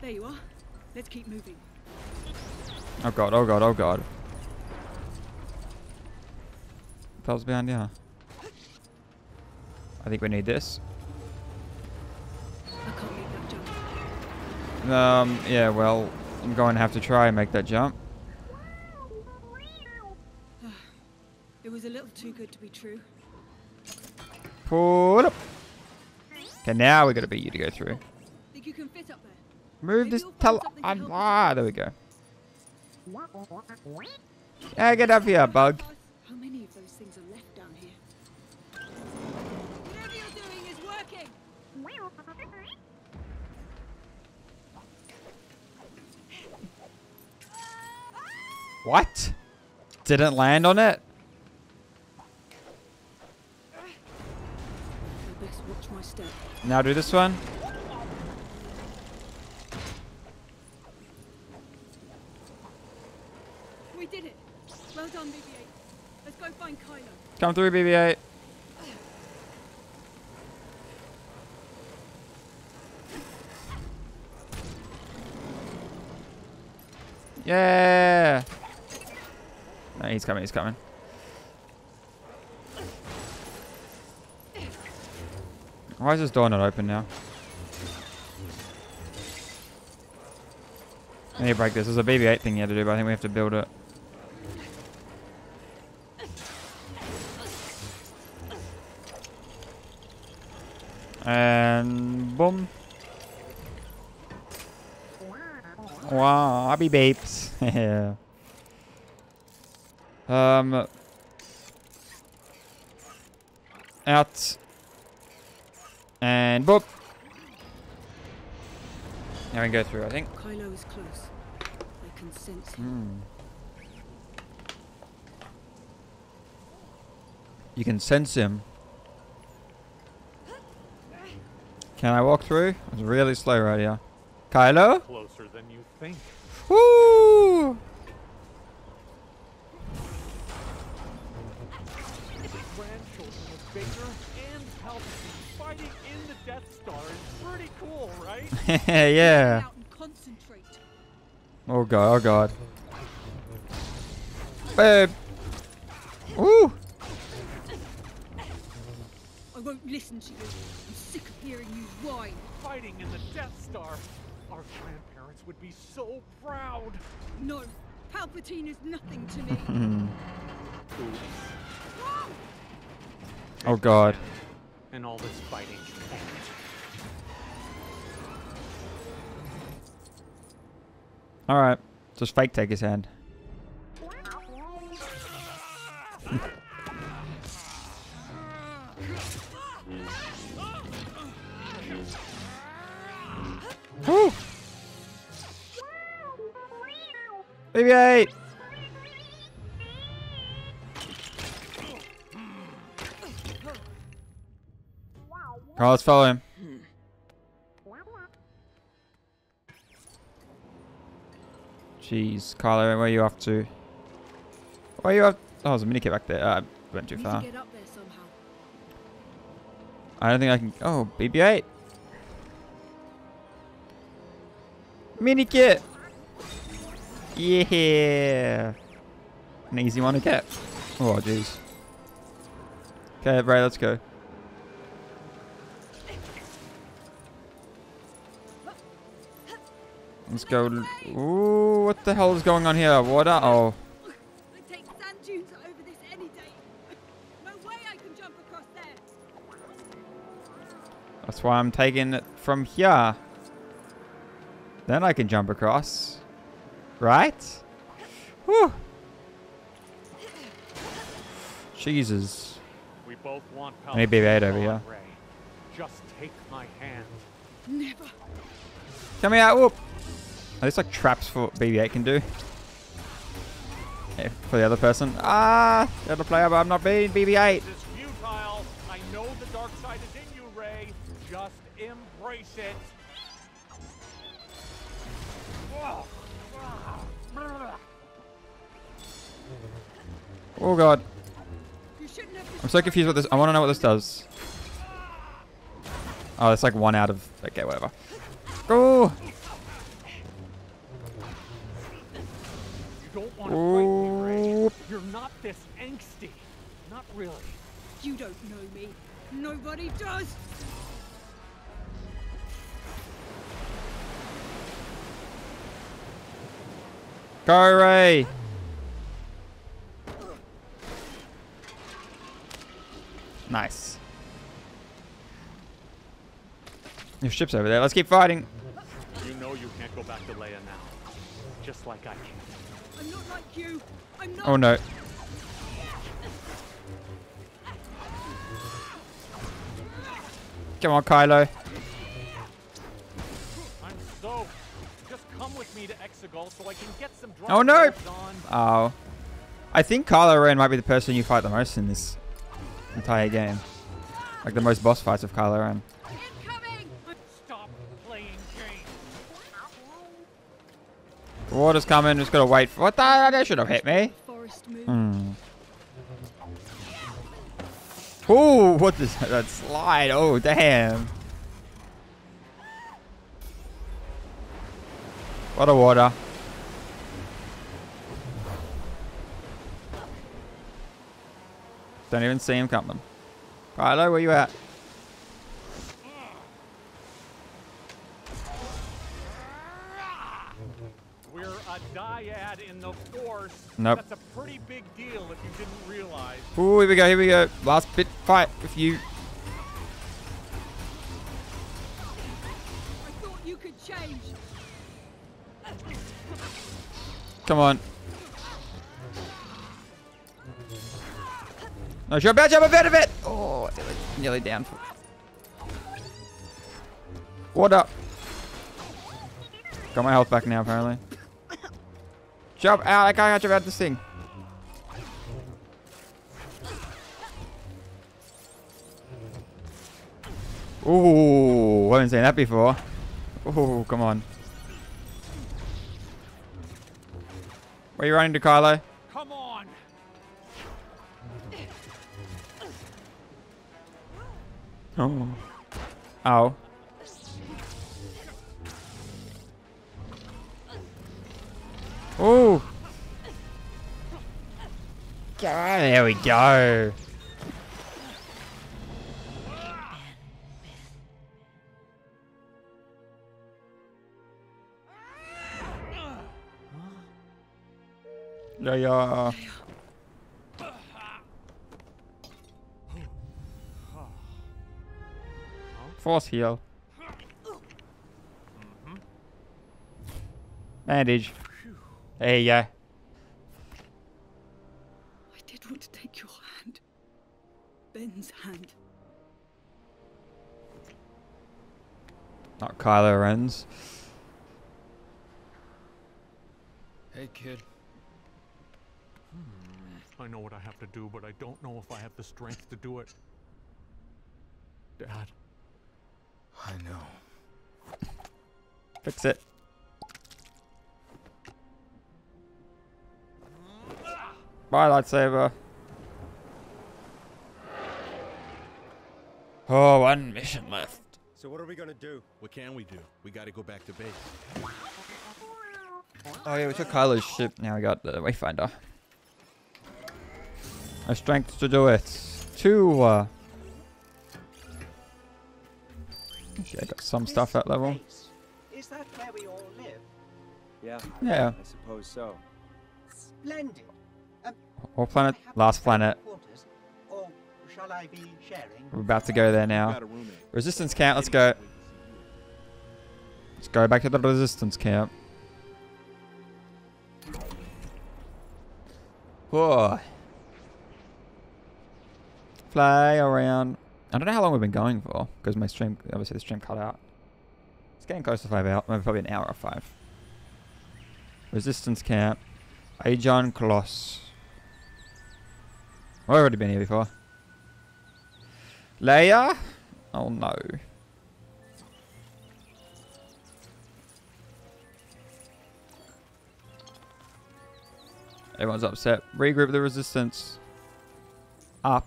There you are. Let's keep moving. Oh god. Oh god. Oh god. That behind here. I think we need this. I can't make that jump. Um. Yeah. Well, I'm going to have to try and make that jump. It was a little too good to be true. Pull up. Okay, now we got to beat you to go through. Think you can fit up there? Move this tele. Ah, there we go. Yeah, get up here, bug. What? Didn't land on it? I best watch my step. Now do this one. We did it. Well done, BB-8. Let's go find Kylo. Come through, BB-8. Yeah. No, he's coming. He's coming. Why is this door not open now? I need to break this. There's a BB-8 thing you had to do, but I think we have to build it. And boom. Wow, I'll be babes. yeah. Um. Out. And boop. Now we can go through, I think. Kylo is close. I can sense him. Hmm. You can sense him. Can I walk through? It's really slow right here. Kylo? Closer than you think. Woo! Grandchildren of Vader and Palpatine fighting in the Death Star is pretty cool, right? yeah. Concentrate. Oh god, oh god. Babe. Woo! I won't listen to you. I'm sick of hearing you whine. Fighting in the Death Star. Our grandparents would be so proud. No, Palpatine is nothing to me. oh god. And all this fighting. Alright. Just fake take his hand. Woo! BB-8! Let's follow him. Jeez, Kylo, where are you off to? Where are you off? Oh, there's a mini kit back there. Uh, I went too far. to get up there somehow. I don't think I can. Oh, BB-8. Mini kit. Yeah. An easy one to get. Oh, jeez. Okay, Rey, let's go. Let's go. Ooh, what the hell is going on here? Water? Oh. I take sand dunes over this any day. No way I can jump across there. That's why I'm taking it from here. Then I can jump across. Right? Whew. Jesus. We both want Maybe Palpatine BB-8 over here. Just take my hand. Never. Come here, whoop. Are these like traps for BB-8 can do? Yeah, for the other person. Ah, the other player, but I'm not being BB-8. This futile. I know the dark side is in you, Rey. Just embrace it. Oh god. You shouldn't have I'm so confused what this. I want to know what this does. Oh, it's like one out of. Okay, whatever. Go. You want to fight me, Rey. You're not this angsty. Not really. You don't know me. Nobody does. Go, Rey. Nice. Your ship's over there. Let's keep fighting. You know you can't go back to Leia now. Just like I can. I'm not like you. I'm not. Oh no. Come on, Kylo. I'm soaked. Just come with me to Exegol so I can get some Oh no! Oh. I think Kylo Ren might be the person you fight the most in this entire game. Like the most boss fights of Kylo Ren. Water's coming, just gotta wait for what the that should have hit me. Hmm. Ooh, what is that slide? Oh damn. What a water. Don't even see him coming. Kylo, where you at? We're a dyad in the Force. Nope. That's a pretty big deal if you didn't realize. Ooh, here we go, here we go. Last bit fight with you. I thought you could change. Come on. No, jump out, jump out of it! Oh, nearly, nearly down. For... What up? Got my health back now, apparently. Jump out! I can't jump out this thing. Ooh, I haven't seen that before. Ooh, come on. Where are you running to, Kylo? Come on. Oh. Oh. Ooh. God, there we go. Yeah, yeah. Force heal. Mm-hmm. Bandage. There you go. I did want to take your hand. Ben's hand. Not Kylo Ren's. Hey, kid. Hmm, I know what I have to do, but I don't know if I have the strength to do it. Dad. I know. Fix it. Bye, lightsaber. Oh, one mission left. So what are we gonna do? What can we do? We gotta go back to base. Oh yeah, we took Kylo's ship. Now we got the Wayfinder. Our strength to do it. Two. Uh... Actually, I got some stuff at level. Is that where we all live? Yeah. Yeah. I suppose so. Splendid. All planet, last planet. We're about to go there now. Resistance camp. Let's go. Let's go back to the resistance camp. Whoa. Fly around. I don't know how long we've been going for because my stream, obviously the stream cut out. It's getting close to five hours, probably an hour or five. Resistance camp. Ajan Kloss. I've already been here before. Leia? Oh no. Everyone's upset. Regroup the resistance. Up.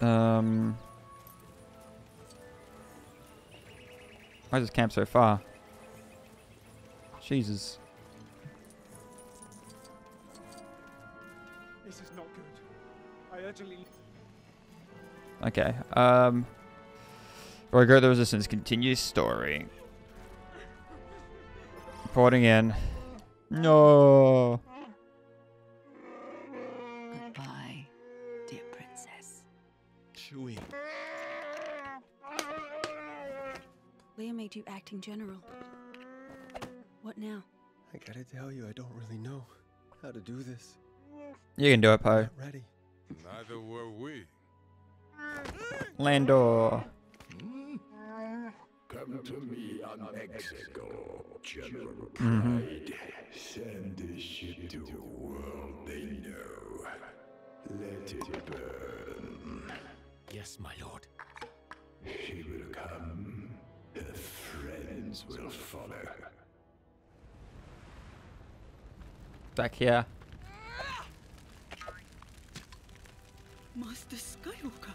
Um. Why is this camp so far? Jesus. This is not good. I urgently. Okay. Um. Before I go, the resistance continues story. Reporting in. No. Goodbye, dear princess. Chewie. Leia made you acting general. What now? I gotta tell you, I don't really know how to do this. You can do it, Poe. Ready. Neither were we. Lando. Come to me on Exegol, General Mhm. Send the ship to a world they know. Let it burn. Yes, my lord. She will come. Her friends will follow. Back here. Master Skywalker.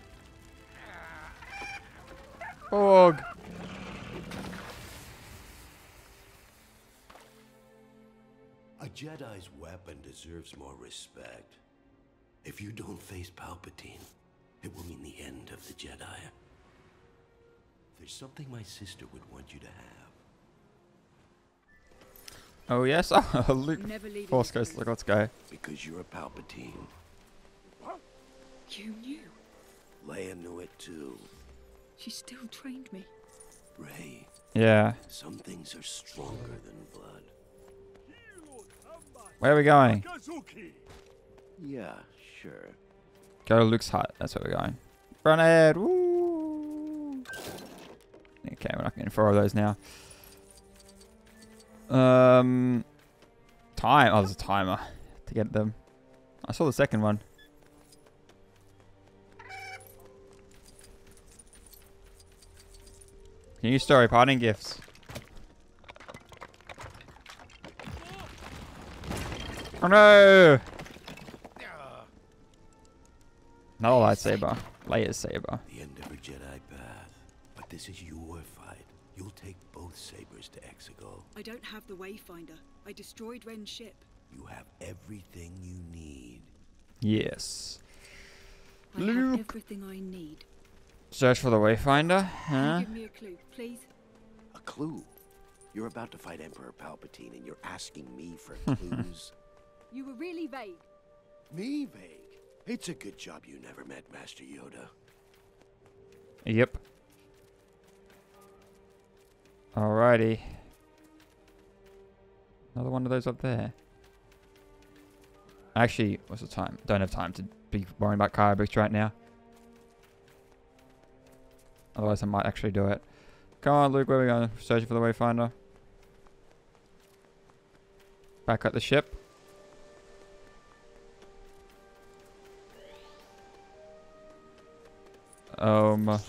Org. A Jedi's weapon deserves more respect. If you don't face Palpatine, it will mean the end of the Jedi. There's something my sister would want you to have. Oh yes. Oh, Luke. Never leaving Force this Ghost. Look, let's go. Because you're a Palpatine. You knew. Leia knew it too. She still trained me. Rey, Yeah. some things are stronger than blood. Where are we going? Yeah, sure. Go to Luke's hut. That's where we're going. Run ahead. Woo. Okay, we're not getting four of those now. Um, time. Oh, there's a timer to get them. I saw the second one. New story, parting gifts. Oh no! Another lightsaber. Lightsaber. The end of a Jedi path. But this is your. You'll take both sabers to Exegol. I don't have the Wayfinder. I destroyed Ren's ship. You have everything you need. Yes. I have everything I need. Search for the Wayfinder, huh? Give me a clue, please. A clue. You're about to fight Emperor Palpatine and you're asking me for clues. You were really vague. me vague. It's a good job you never met Master Yoda. Yep. Alrighty. Another one of those up there. Actually, what's the time? Don't have time to be worrying about bricks right now. Otherwise, I might actually do it. Come on, Luke, where are we going? Searching for the Wayfinder. Back at the ship. Um.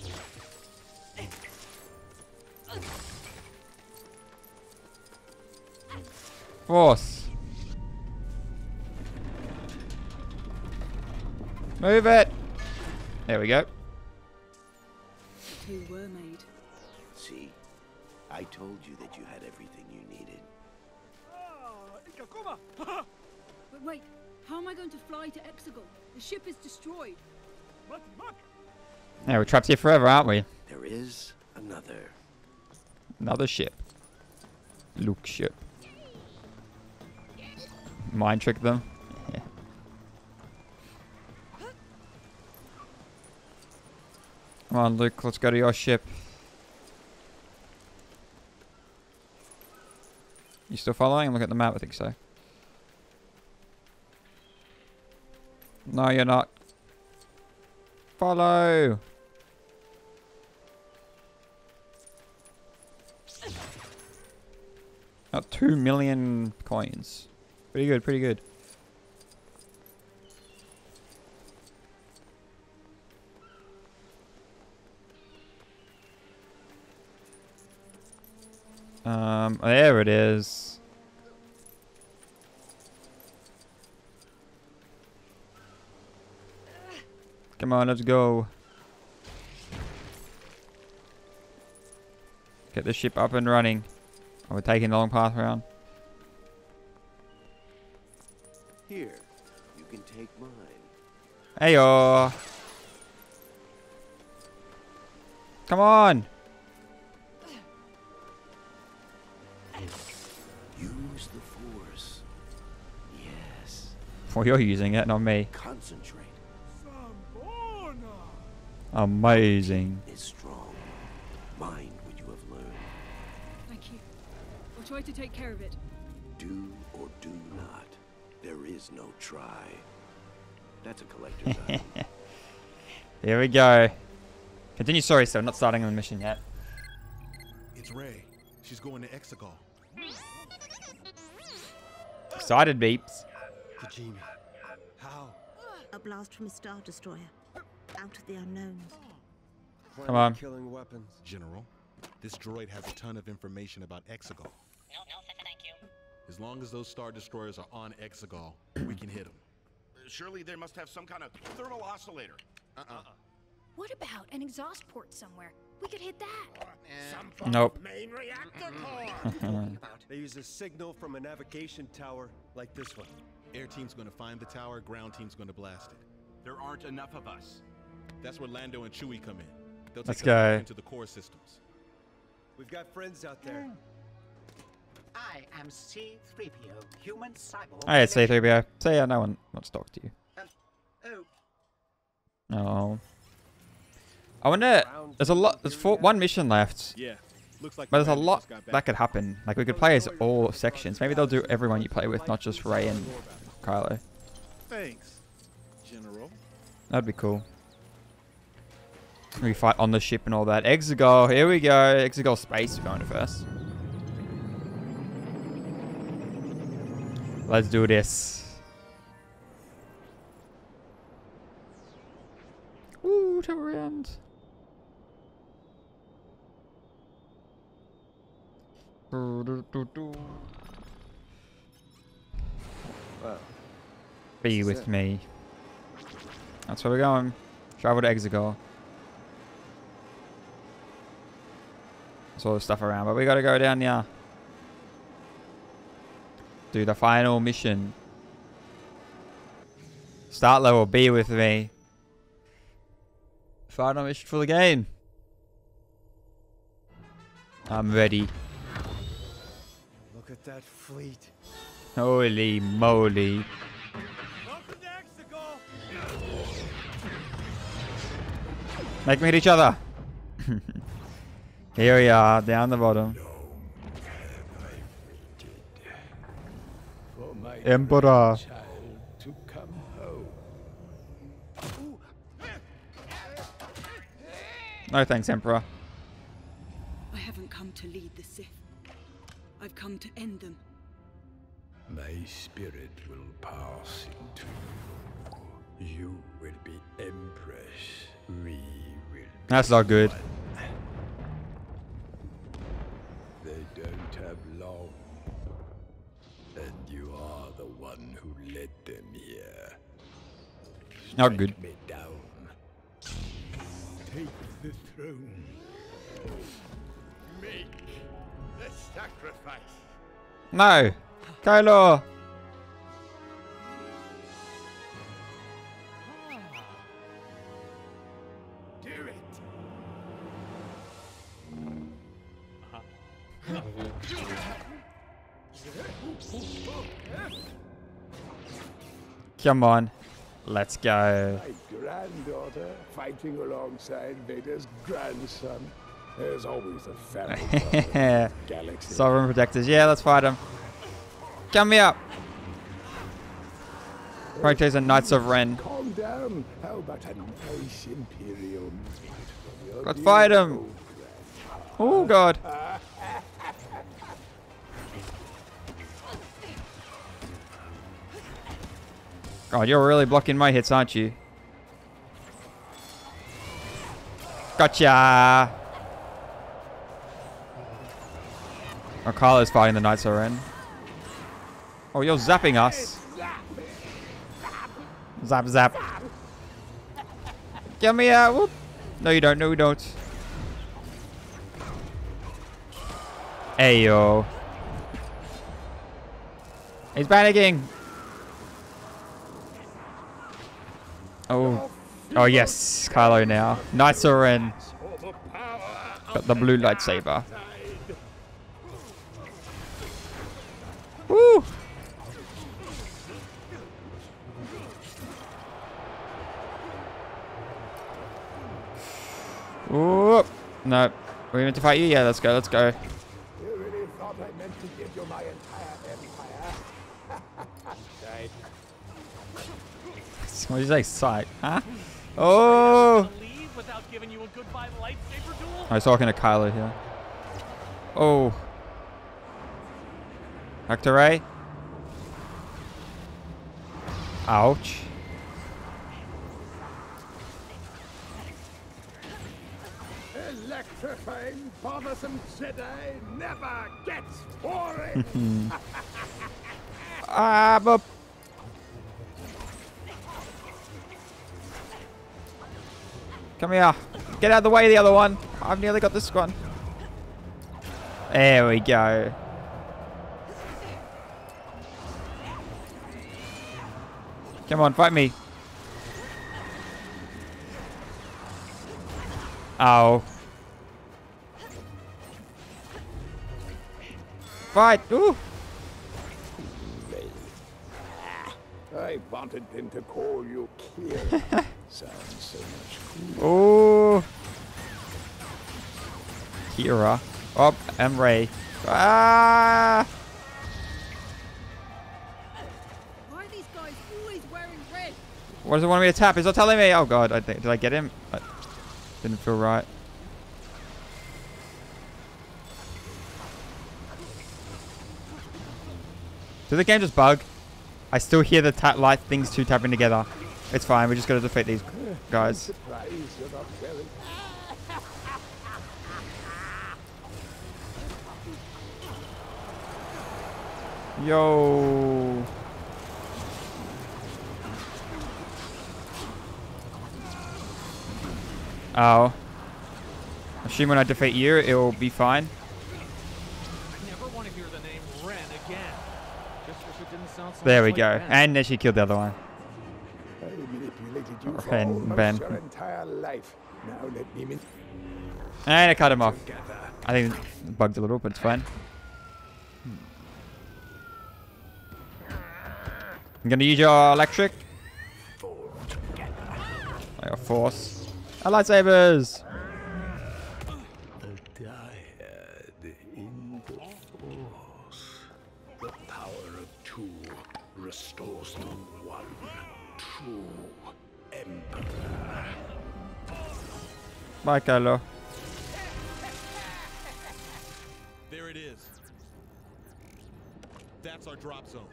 Force. Move it. There we go. Two were made. See? I told you that you had everything you needed. But wait, how am I going to fly to Exegol? The ship is destroyed. Yeah, we're trapped here forever, aren't we? There is another. Another ship. Luke ship. Mind trick them. Come on, Luke, let's go to your ship. You still following? Look at the map, I think so. No, you're not. Follow! Got two million coins. Pretty good, pretty good. Um, there it is. Come on, let's go. Get the ship up and running. Oh, we're taking the long path around. Heyo. Come on. Use the Force. Yes. Well, you're using it, not me. Concentrate. Amazing. Is strong. Mind what you have learned. Thank you. I'll try to take care of it. Do or do not. There is no try. That's a collector's item. Here we go. Continue story, so not starting on the mission yet. It's Rey. She's going to Exegol. Excited beeps. Kijimi. How? A blast from a Star Destroyer. Out of the unknowns. Come on. Killing weapons. General, this droid has a ton of information about Exegol. No, no, thank you. As long as those Star Destroyers are on Exegol, we can hit them. Surely they must have some kind of thermal oscillator. Uh-uh. uh-uh. What about an exhaust port somewhere? We could hit that. Eh. Some Nope. main reactor They use a signal from a navigation tower like this one. Air team's gonna find the tower, ground team's gonna blast it. There aren't enough of us. That's where Lando and Chewie come in. They'll take us back into the core systems. We've got friends out there. Mm. I am C-3PO, human cyborg. Hey, it's C3PO. Say yeah, no one wants to talk to you. Um, oh, Oh. I wonder. There's a lot. There's four, one mission left. Yeah. Looks like But there's a lot just got back. that could happen. Like we could play as all sections. Maybe they'll do everyone you play with, not just Rey and Kylo. Thanks, General. That'd be cool. We fight on the ship and all that. Exegol, here we go. Exegol space, we're going to first. Let's do this. Ooh, turn around. Be with me. That's where we're going. Travel to Exegol. There's all the stuff around, but we gotta go down here. Do the final mission. Start level, be with me. Final mission for the game. I'm ready. Look at that fleet. Holy moly. Make me hit each other. Here we are, down the bottom. For my Emperor. child to come home. No thanks, Emperor. I haven't come to lead the Sith. I've come to end them. My spirit will pass into you. You will be Empress. We will. That's not good. They the sacrifice. No! Kylo! Ah. Do it. Come on. Let's go. My granddaughter fighting alongside Vader's grandson. There's always a family. drama in this galaxy. Sovereign Protectors. Yeah, let's fight them. Come here. Protectors and Knights of Ren. Calm down. How about a nice imperial meat from your Let's fight old Oh, God. God, you're really blocking my hits, aren't you? Gotcha! Oh, Kylo's fighting the Knights Ren. Oh, you're zapping us. Zap, zap. Get me out. Whoop. No, you don't. No, you don't. Hey, yo. He's panicking. Oh. Oh, yes. Kylo now. Knights of Ren. Got the blue lightsaber. Woo! Whoop. No. We meant to fight you? Yeah, let's go. Let's go. What did you say? Sight. Huh? Oh! Leave without giving you a goodbye lightsaber duel? I was talking to Kylo here. Oh. Dr. Rey? Ouch. Electrifying, bothersome Jedi never gets boring. ah, but. Come here. Get out of the way, the other one. I've nearly got this one. There we go. Come on, fight me. Ow. Fight! Ooh! I wanted them to call you Kira. Sounds so much cooler. Oh. Kira. Oh, and Rey. Ah! Why are these guys always wearing red? What does it want me to tap? It's not telling me. Oh god, I think did I get him? I didn't feel right. Did the game just bug? I still hear the ta light things two tapping together. It's fine. We just gotta defeat these guys. Yo. Oh. Assume when I defeat you, it will be fine. I never want to hear the name Ren again. Just wish it didn't sound so There we go. And then she killed the other one. Me min- And I cut him off. I think it bugged a little, but it's fine. I'm gonna use your electric. Your force. Our lightsabers. Kylo. There it is. That's our drop zone.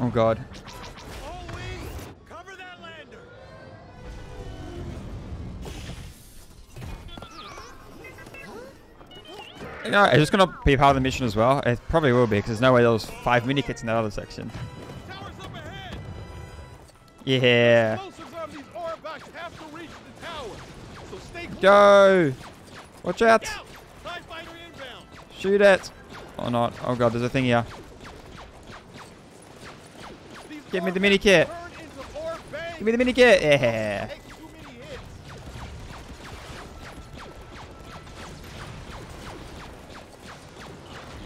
Oh god. Cover that lander. You know, is this gonna be part of the mission as well? It probably will be, because there's no way there was five mini kits in that other section. Yeah. Go! Watch out! Shoot it! Or not. Oh god, there's a thing here. Give me the mini kit. Give me the mini kit. Yeah.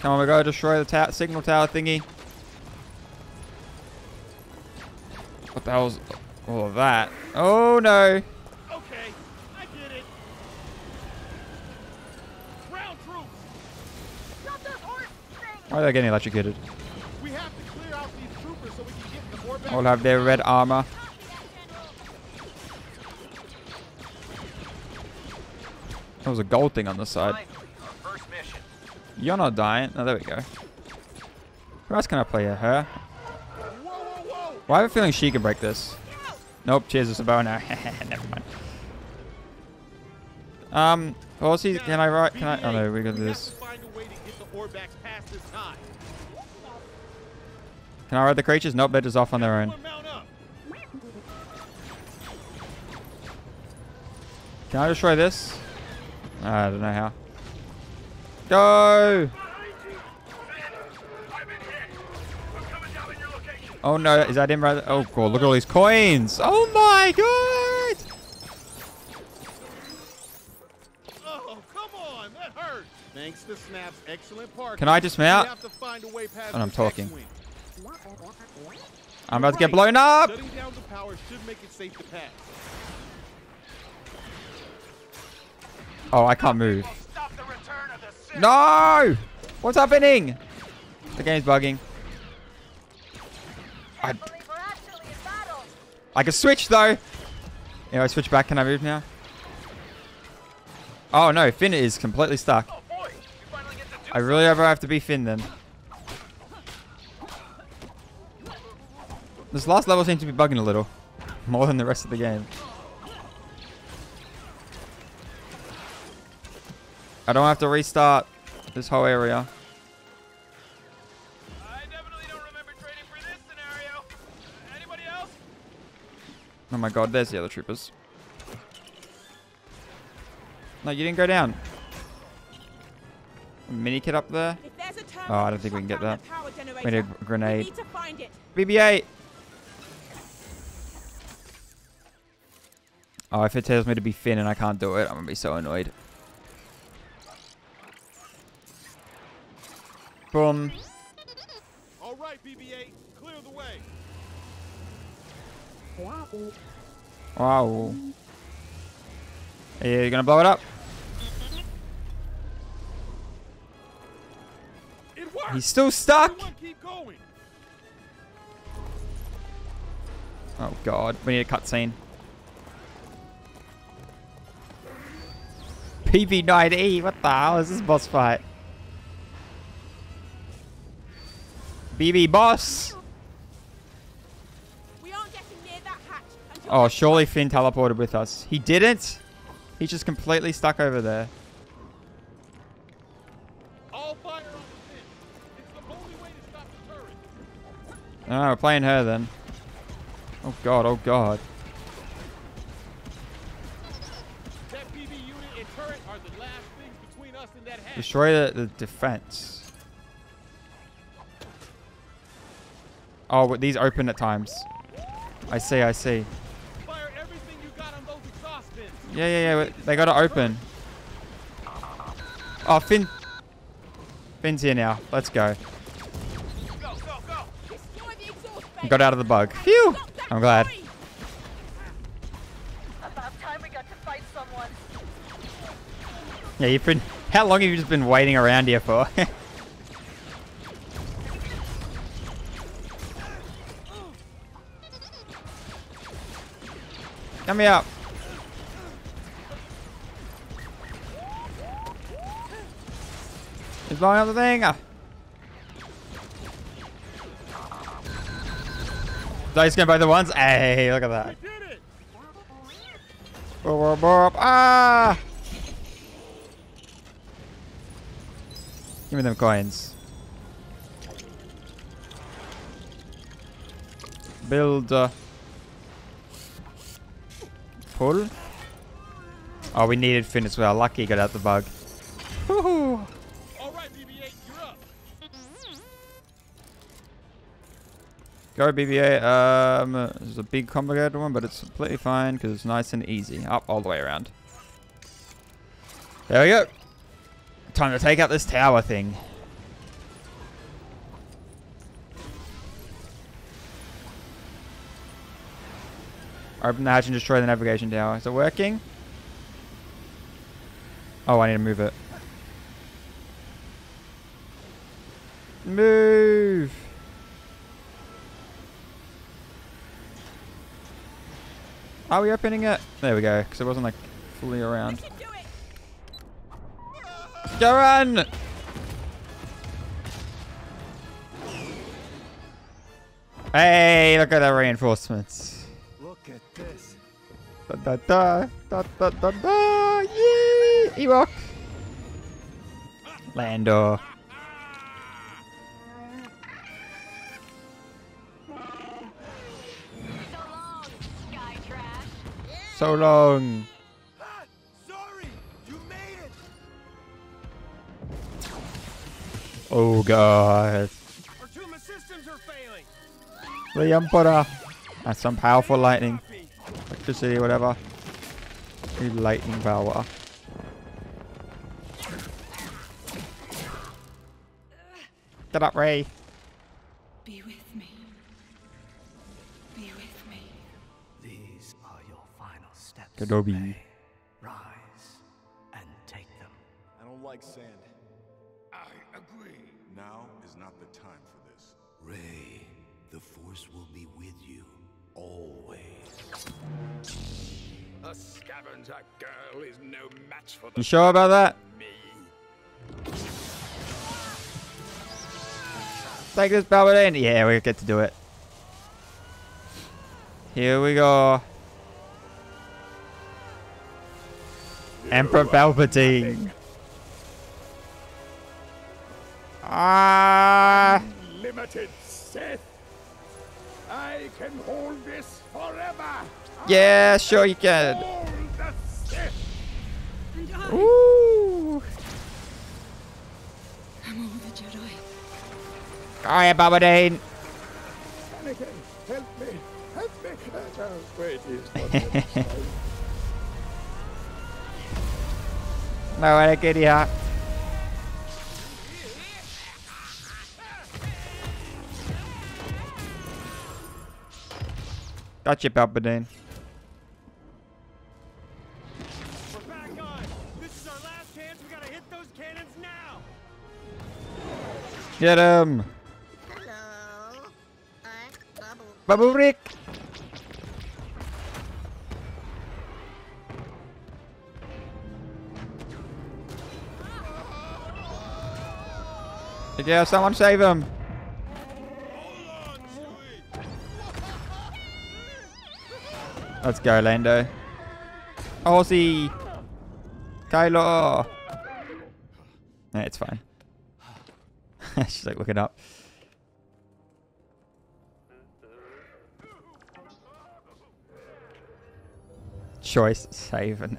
Come on, we gotta destroy the ta signal tower thingy. What the hell's all of that? Oh no! Okay, I get it. Ground troops. Stop that horse thing. Why are they getting electrocuted? We have to clear out these troopers so we can get the Orbak. All have their red armor. There was a gold thing on the side. You're not dying. Oh, there we go. Who else can I play here? Her? Well, I have a feeling she can break this. Nope, cheers, it's a bow now. Never mind. Um, Horsey, can I write? Can I? Oh no, we got this. Find a way to get the Orbaks past this time. Can I ride the creatures? Nope, they're just off on their own. Can I destroy this? Uh, I don't know how. Go! Oh no, is that him right? Oh god, look at all these coins! Oh my god! Thanks to Snap's excellent parking. Can I dismount? we have to find a way past And I'm talking. I'm about to get blown up! Down the power should make it safe to pass. Oh, I can't move. No! What's happening? The game's bugging. I, I can switch though. Yeah, I switch back. Can I move now? Oh no, Finn is completely stuck. I really ever have to be Finn then. This last level seems to be bugging a little. More than the rest of the game. I don't have to restart this whole area. Oh my god, there's the other troopers. No, you didn't go down. A mini kit up there? If there's a Oh, I don't think we can get that. power generator, We need a grenade. need to find it. BB-8! Oh, if it tells me to be Finn and I can't do it, I'm gonna be so annoyed. Boom. All right, BB-8, clear the way. Wow. Are you gonna blow it up? He's still stuck. Oh god, we need a cutscene. BB-9E, what the hell is this boss fight? BB boss! We aren't getting near that hatch until Oh, surely Finn teleported with us. He didn't? He's just completely stuck over there. Oh, we're playing her then. Oh god, oh god. Destroy the, the defense. Oh, but these open at times. I see, I see. Yeah, yeah, yeah. They gotta open. Oh, Finn. Finn's here now. Let's go. Got out of the bug. Phew! I'm glad. About time we got to fight someone. Yeah, you've been. How long have you just been waiting around here for? Come me up. He's blowing up the thing. Ah. Dice gonna buy the ones. Hey, look at that. Boop, boop, boop. Ah! Give me them coins. Build. Uh, pull. Oh, we needed Finn as well. Lucky got out the bug. Woohoo! Go BB-8. Um, there's a big complicated one, but it's completely fine because it's nice and easy. Up all the way around. There we go. Time to take out this tower thing. Open the hatch and destroy the navigation tower. Is it working? Oh, I need to move it. Move! Are we opening it? There we go, because it wasn't like fully around. Go run! Hey, look at the reinforcements. Look at this. Da da da da da da da! Yee! Ewok! Lando. So long. Oh god. The Emperor. That's some powerful lightning. Electricity, whatever. Need lightning power. Get up, Rey. Final steps. Rise and take them. I don't like sand. I agree. Now is not the time for this. Rey, the Force will be with you always. A scavenger girl is no match for the You sure about that? Take this Palpatine. Yeah, we get to do it. Here we go. Emperor Palpatine. Ah! Limited Sith. I can hold this forever. Yeah, sure you can. Hold the Sith. Ooh! I'm all the Jedi. Go ahead, Palpatine. Anakin, help me. Help me. Uh, wait, he's not gotta hit those cannons now. Get him! Babu Frik! Yeah, someone save him! Let's go, Lando. Aussie! Kylo! Nah, it's fine. She's like looking up. Choice, save, and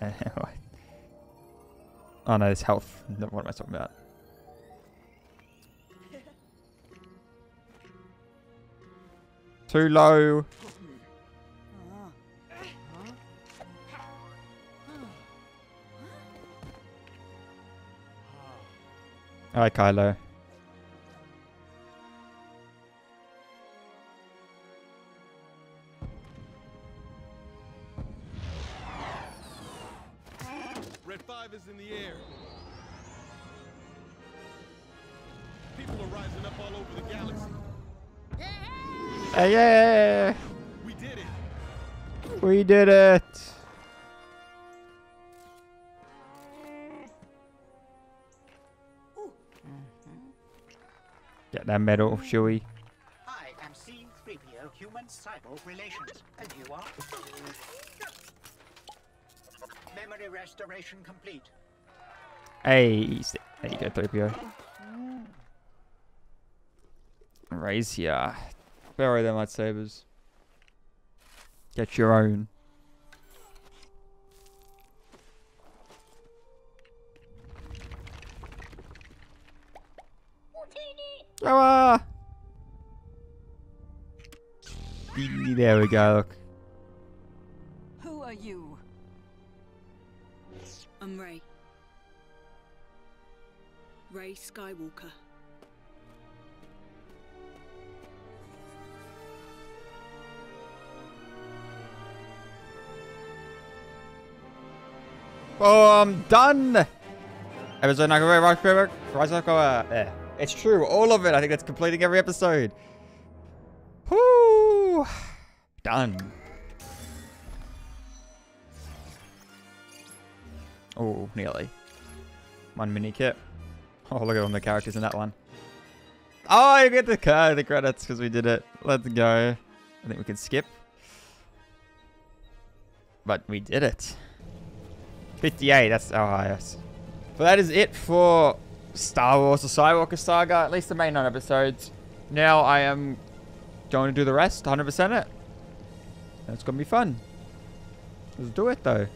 oh no, it's health. What am I talking about? Too low. Hi, Kylo. Hey, yeah! We did it. We did it! Mm-hmm. Get that medal, shall we? I am C-3PO Human Cyborg Relations. And you are? Memory restoration complete. Hey, there you go, 3PO. Mm-hmm. Raise here. Borrow them lightsabers. Get your own. There we go. Look. Who are you? I'm Rey. Rey Skywalker. Oh, I'm done. It's true. All of it. I think that's completing every episode. Whoo! Done. Oh, nearly. One mini kit. Oh, look at all the characters in that one. Oh, you get the card, the credits because we did it. Let's go. I think we can skip. But we did it. 58, that's our highest. But that is it for Star Wars The Skywalker Saga, at least the main nine episodes. Now I am going to do the rest, 100% it. It's going to be fun. Let's do it though.